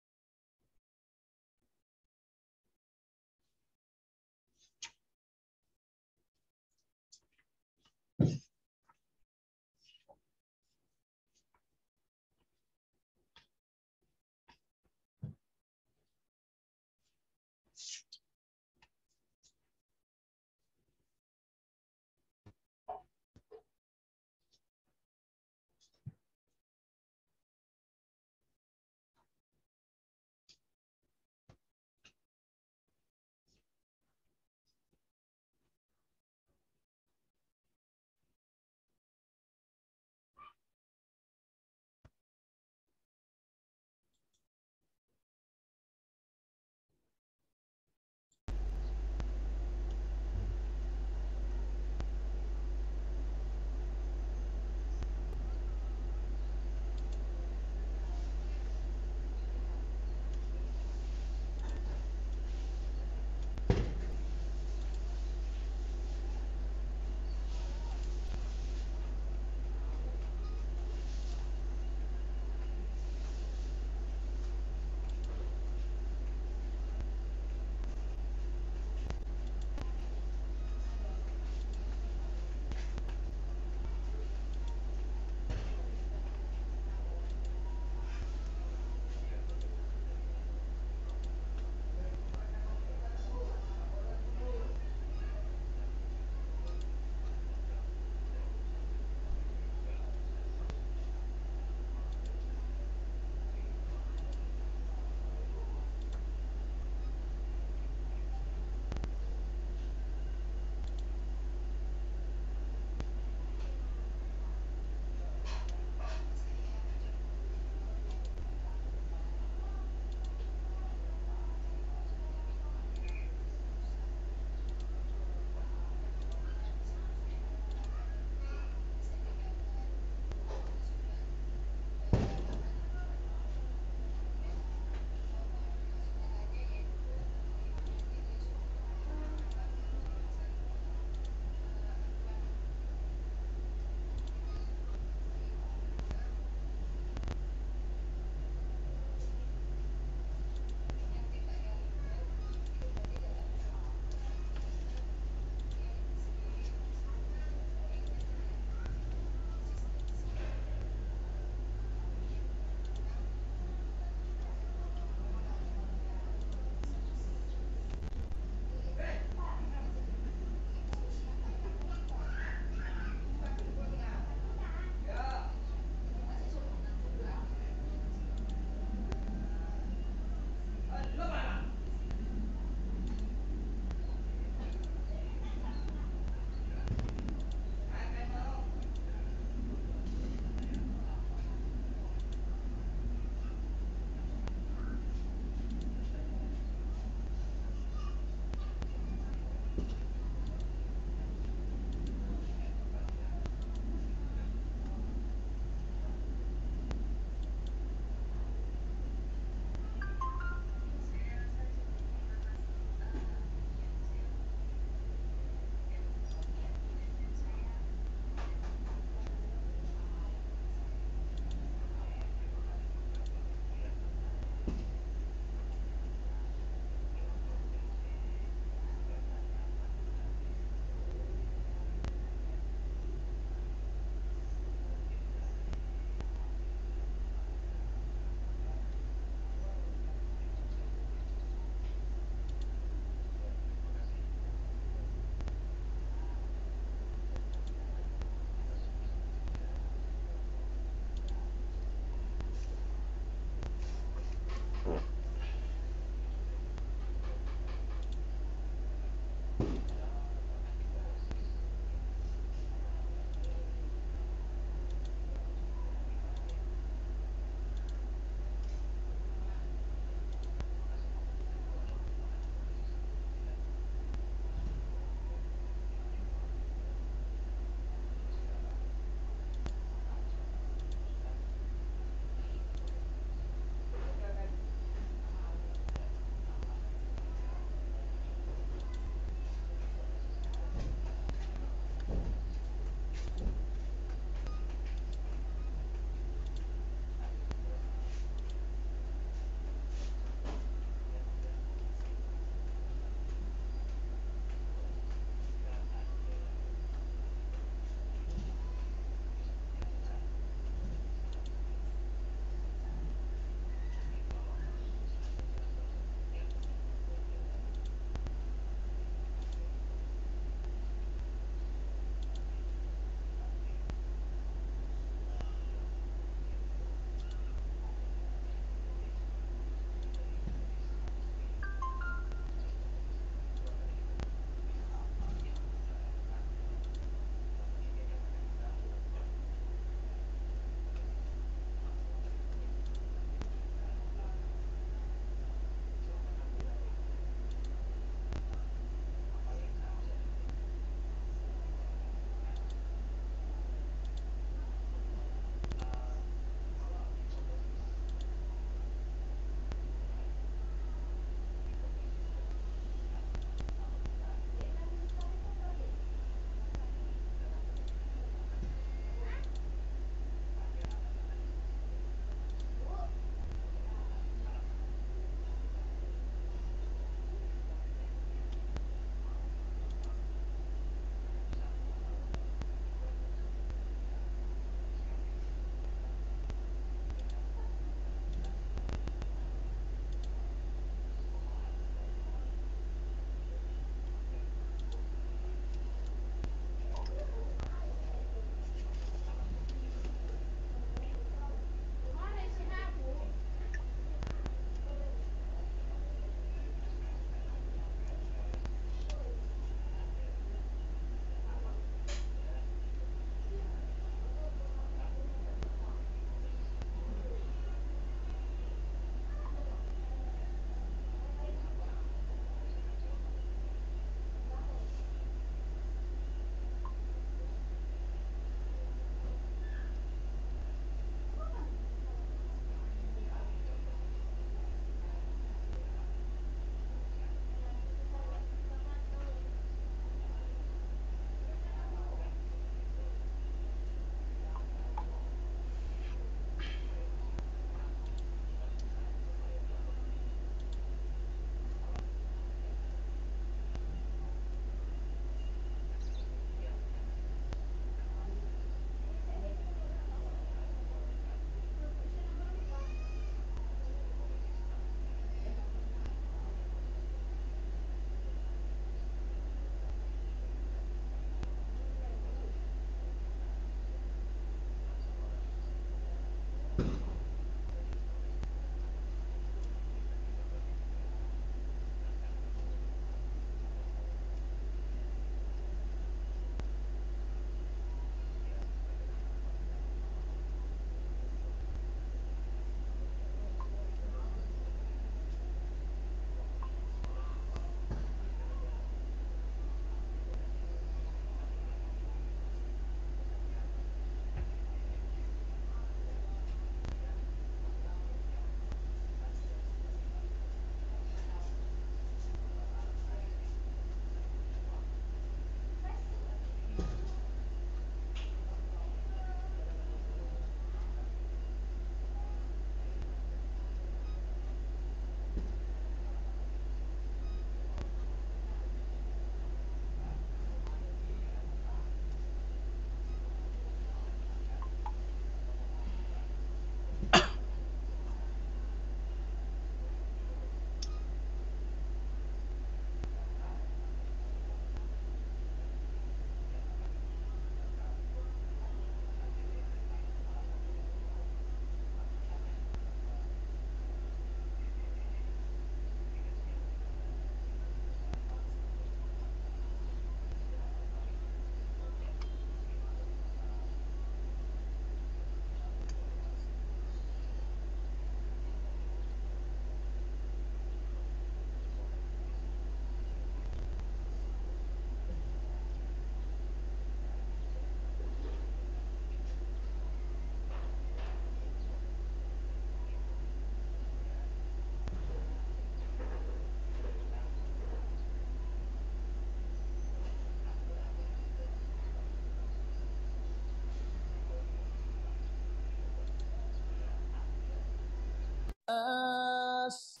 الناس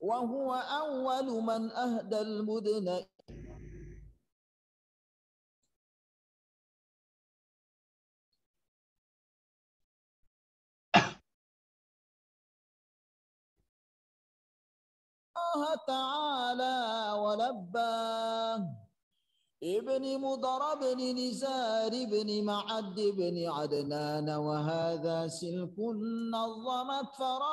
وهو أول من أهدى المدن. الله تعالى ولباه. ابن مضر بن نزار بن معد بن عدنان وهذا سلك نظمت فرائده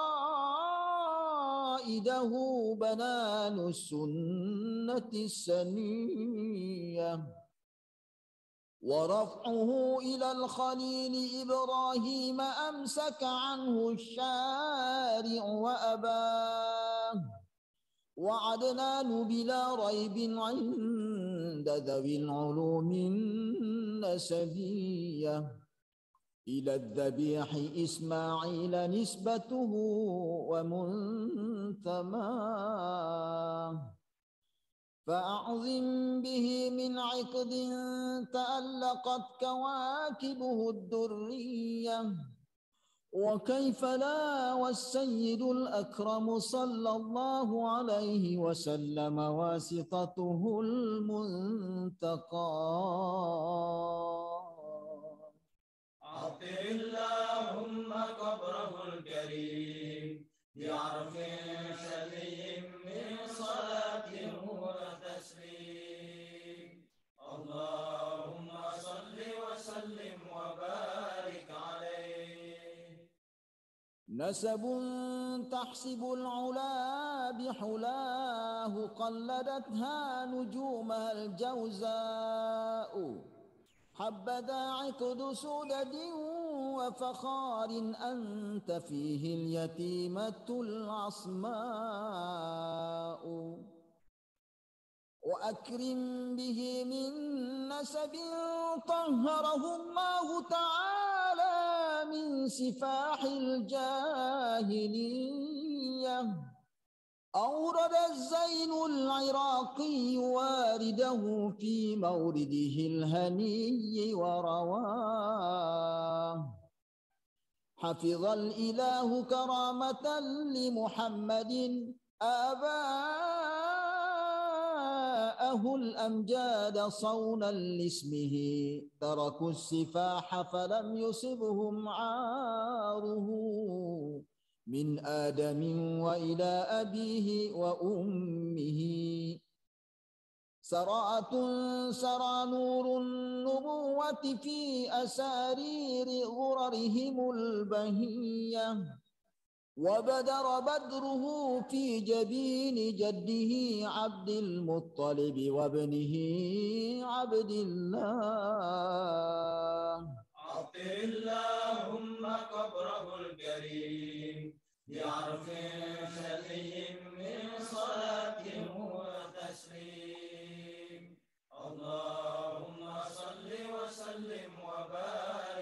بنان السنة السنية. ورفعه إلى الخليل إبراهيم أمسك عنه الشارع وأباه. وعدنان بلا ريب عند ذوي العلوم النسبية. إلى الذبيح إسماعيل نسبته ومنتماه. فأعظم به من عقد تألقت كواكبه الدرية. وكيف لا والسيد الأكرم صلى الله عليه وسلم واسطته المنتقى. عطر اللهم قبره الكريم بعرف شديد نسب تحسب العلا بحلاه قلدتها نجومها الجوزاء. حبذا عقد سدد وفخار أنت فيه اليتيمة العصماء. وأكرم به من نسب طهره الله تعالى من سفاح الجاهلية. أورد الزين العراقي واردة في مورده الهني ورواه. حفظ الإله كرامة لمحمد آباءه الأمجاد صونا لاسمه تركوا السفاح فلم يصبهم عاره. من آدم وإلى أبيه وأمه. سراءة سرى نور النبوة في أسارير غررهم البهية. وبدر بدره في جبين جده عبد المطلب وابنه عبد الله. عطر اللهم قبره الكريم بعرف شديد من صلاة وتسليم. اللهم صل وسلم وبارك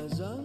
Gaza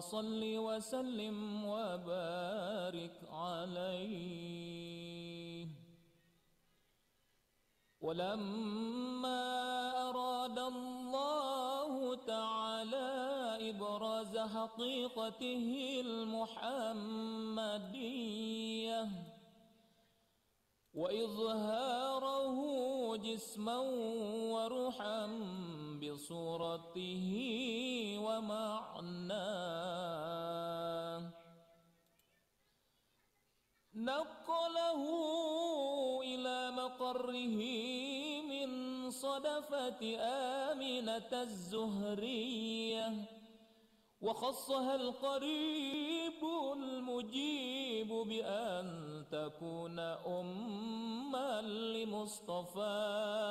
اللهم صل وسلم وبارك عليه. ولما أراد الله تعالى إبراز حقيقته المحمدية وإظهاره جسما وروحا بصورته ومعناه نقله إلى مقره من صدفة آمنة الزهرية وخصها القريب المجيب بأن تكون أما لمصطفاه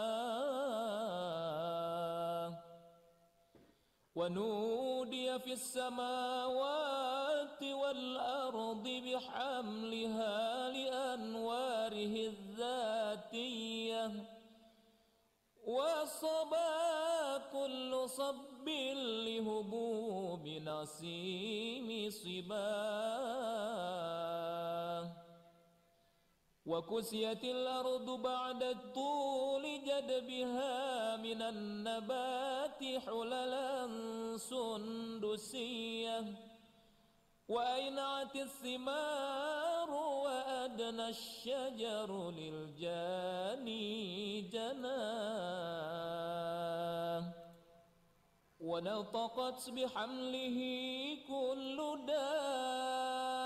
ونودي في السماوات والأرض بحملها لأنواره الذاتية. وصبا كل صب لهبوب نسيم صباه وكسيت الأرض بعد الطول جدبها من النبات حللا سندسية. وأينعت الثمار وأدنى الشجر للجاني جناه ونطقت بحمله كل دابة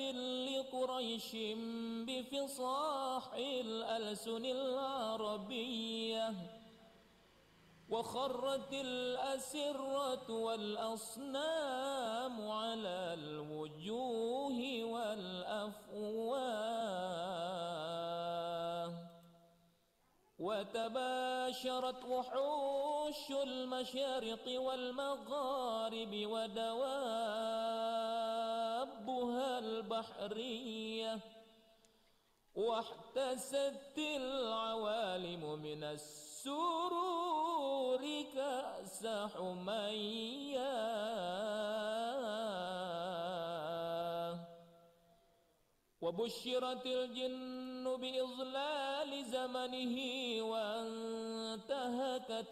لقريش بفصاح الألسن العربية وخرت الأسرة والأصنام على الوجوه والأفواه. وتباشرت وحوش المشارق والمغارب ودوابها البحرية واحتست العوالم من السرور كأس حمياه وبشرت الجن بإظلال زمنه وانتهكت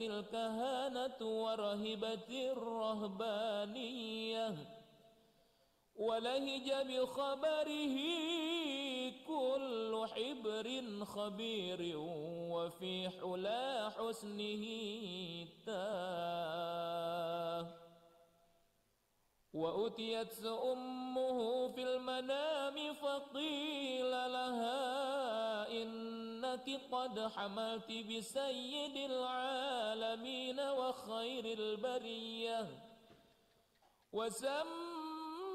الكهانة ورهبت الرهبانية. ولهج بخبره كل حبر خبير وفي حلا حسنه تاه. وأتيت أمه في المنام فقيل لها إنك قد حملت بسيد العالمين وخير البرية.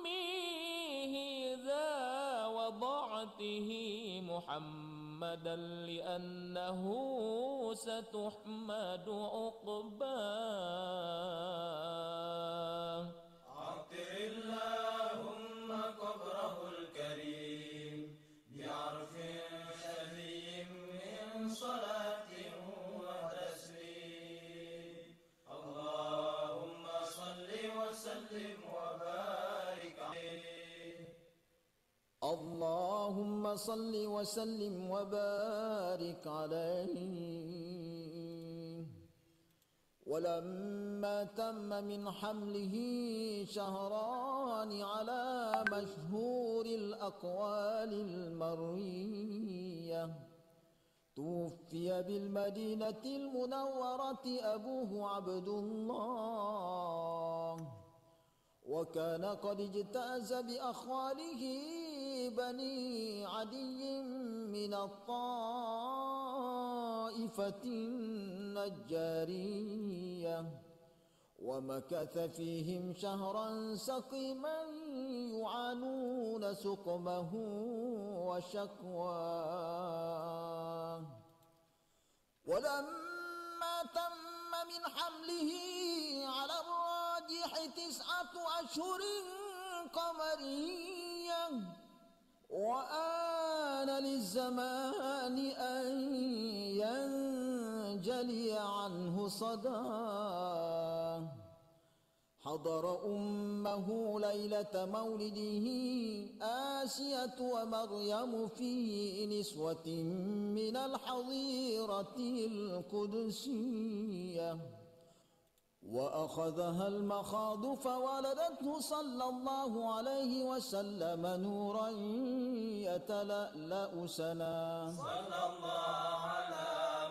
وسميه ذا وضعته محمدا لأنه ستحمد عقباه. عطر اللهم قبره الكريم بعرف شهي من صلاة اللهم صل وسلم وبارك عليه. ولما تم من حمله شهران على مشهور الأقوال المروية. توفي بالمدينة المنورة أبوه عبد الله. وكان قد اجتاز بأخواله بني عدي من الطائفة النجارية ومكث فيهم شهرا سقيما يعانون سقمه وشكواه. ولما تم من حمله على الراجح تسعة أشهر قمرية وآن للزمان أن ينجلي عنه صداه حضر أمه ليلة مولده آسية ومريم في نسوة من الحظيرة القدسية. وأخذها المخاض فولدته صلى الله عليه وسلم نورا يتلألأ سنا. صلى الله على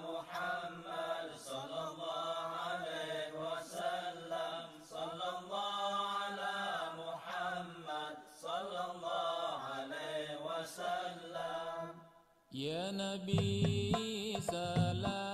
محمد صلى الله عليه وسلم. صلى الله على محمد صلى الله عليه وسلم. يا نبي سلام.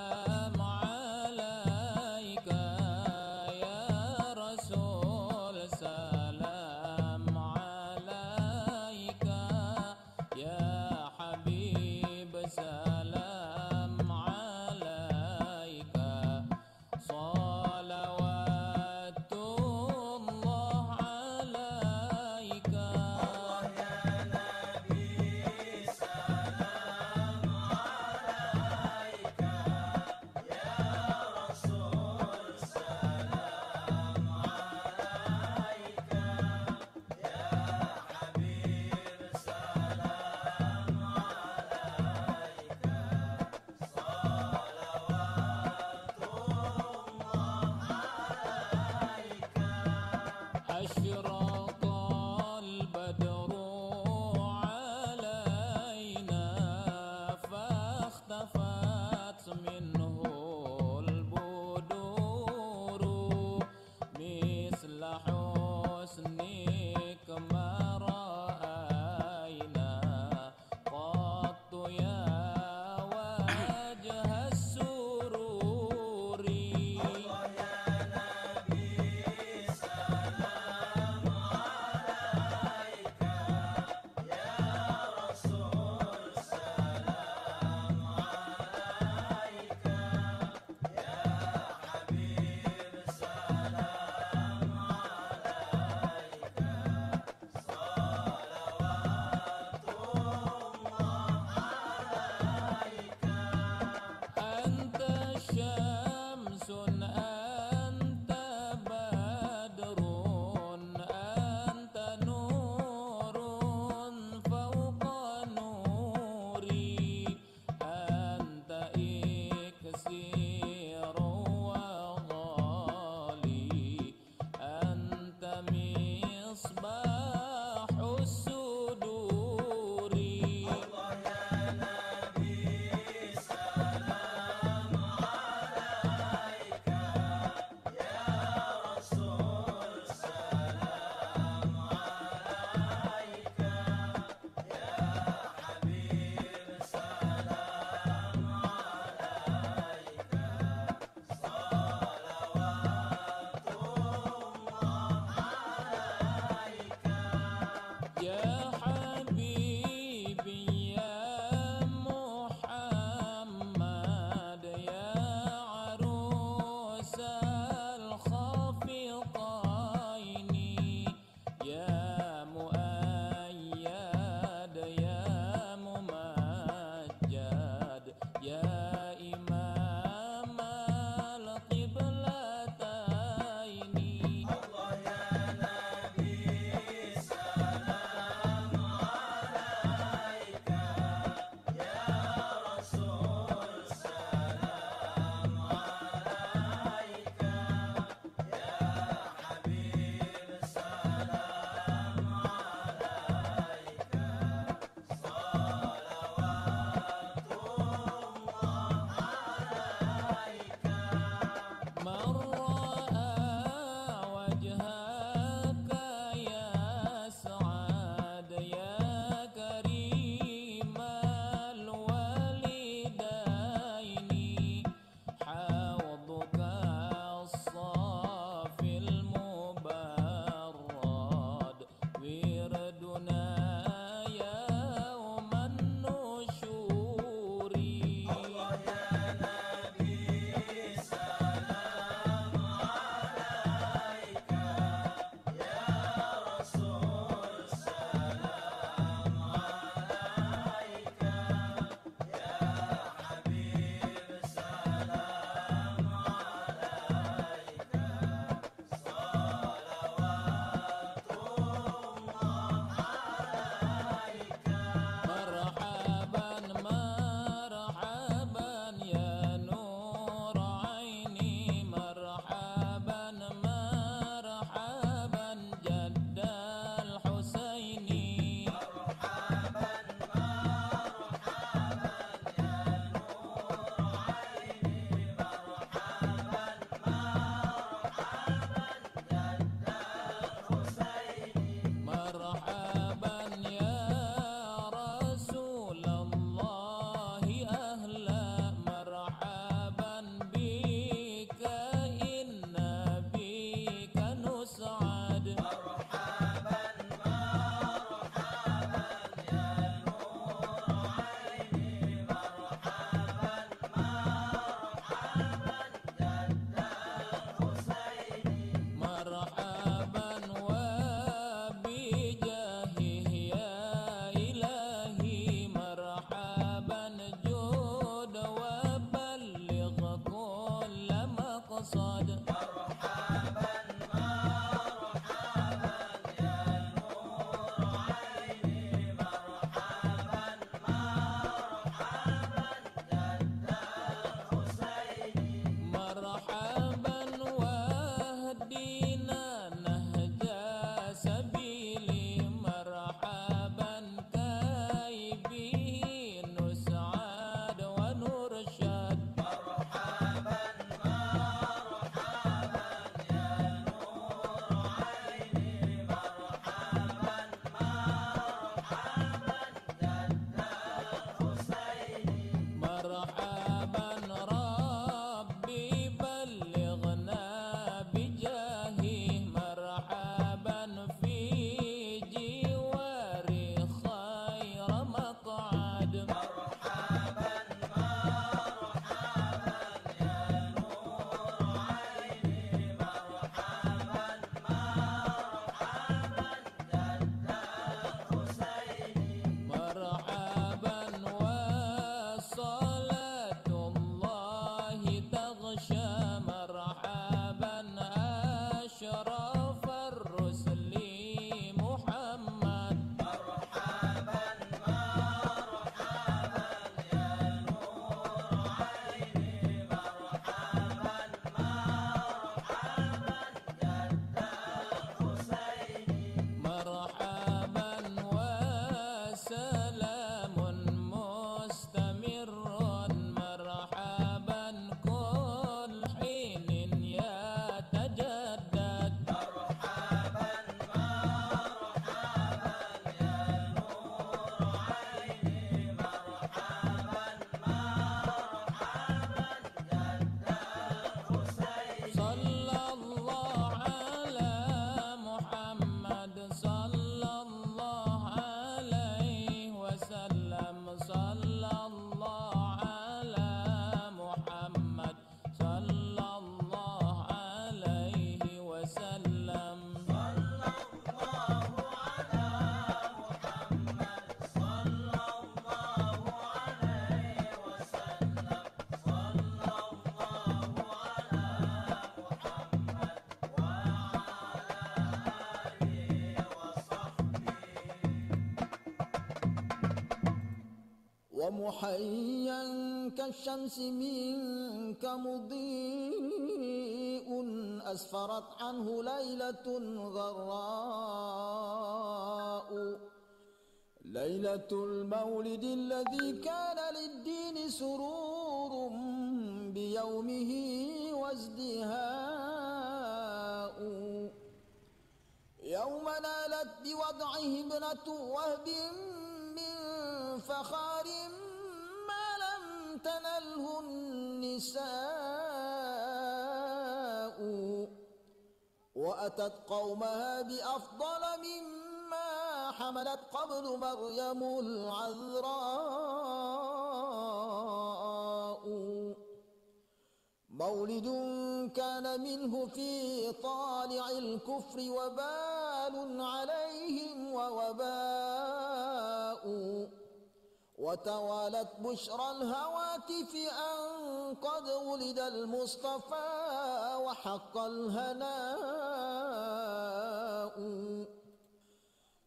ومحيا كالشمس منك مضيء أسفرت عنه ليلة غراء. ليلة المولد الذي كان للدين سرور بيومه وازدهاء. يوم نالت بوضعه ابنة وهب فخار ما لم تنله النساء وأتت قومها بأفضل مما حملت قبل مريم العذراء. مولد كان منه في طالع الكفر وبال عليهم ووباء وتوالت بشرى الهواتف أن قد ولد المصطفى وحق الهناء.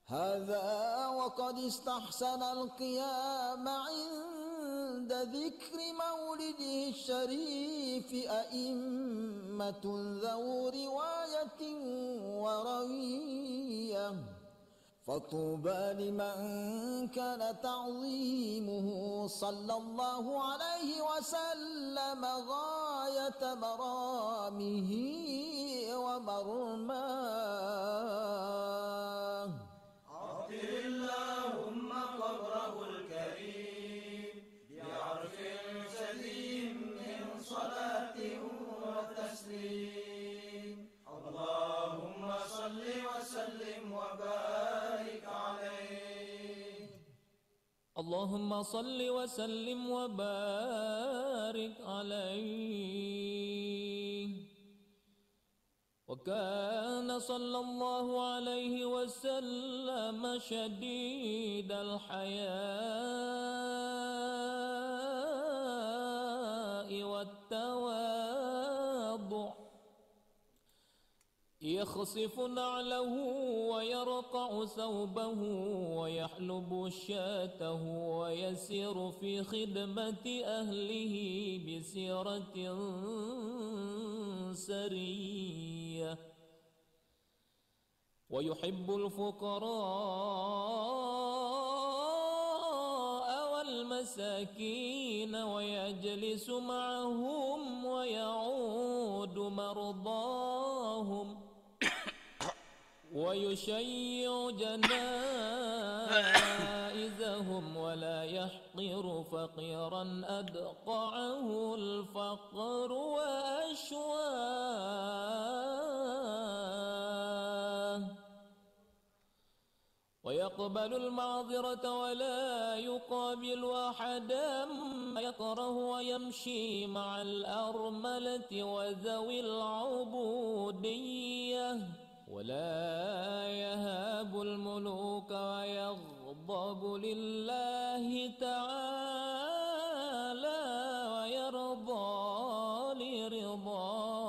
هذا وقد استحسن القيام عند ذكر مولده الشريف أئمة ذو رواية وروية فطوبى لمن كان تعظيمه صلى الله عليه وسلم غاية مرامه ومرماه. اللهم قبره الكريم بعرف من وتسليم. اللهم صل وسلم وبارك اللهم صل وسلم وبارك عليه. وكان صلى الله عليه وسلم شديد الحياء يخصف نعله ويرقع ثوبه ويحلب شاته ويسير في خدمة أهله بسيرة سرية. ويحب الفقراء والمساكين ويجلس معهم ويعود مرضاهم. ويشيع جنائزهم ولا يحقر فقيرا أدقعه الفقر وأشواه. ويقبل المعذرة ولا يقابل أحدا يكره ويمشي مع الأرملة وذوي العبودية. ولا يهاب الملوك ويغضب لله تعالى ويرضى لرضاه.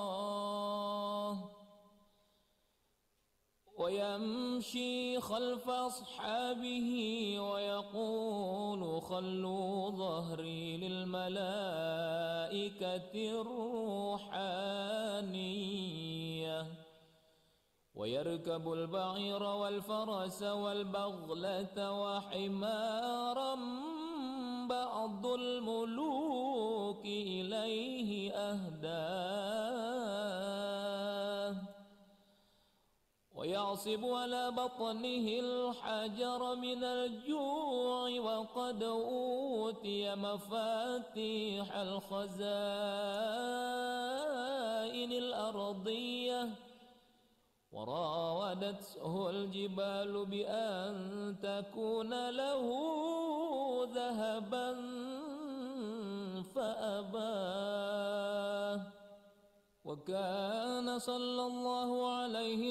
ويمشي خلف أصحابه ويقول خلوا ظهري للملائكة الروحانية. ويركب البعير والفرس والبغلة وحمارا بعض الملوك إليه أهداه ويعصب على بطنه الحجر من الجوع وقد أوتي مفاتيح الخزائن الأرضية. وراودته الجبال بأن تكون له ذهبا فأباه. وكان صلى الله عليه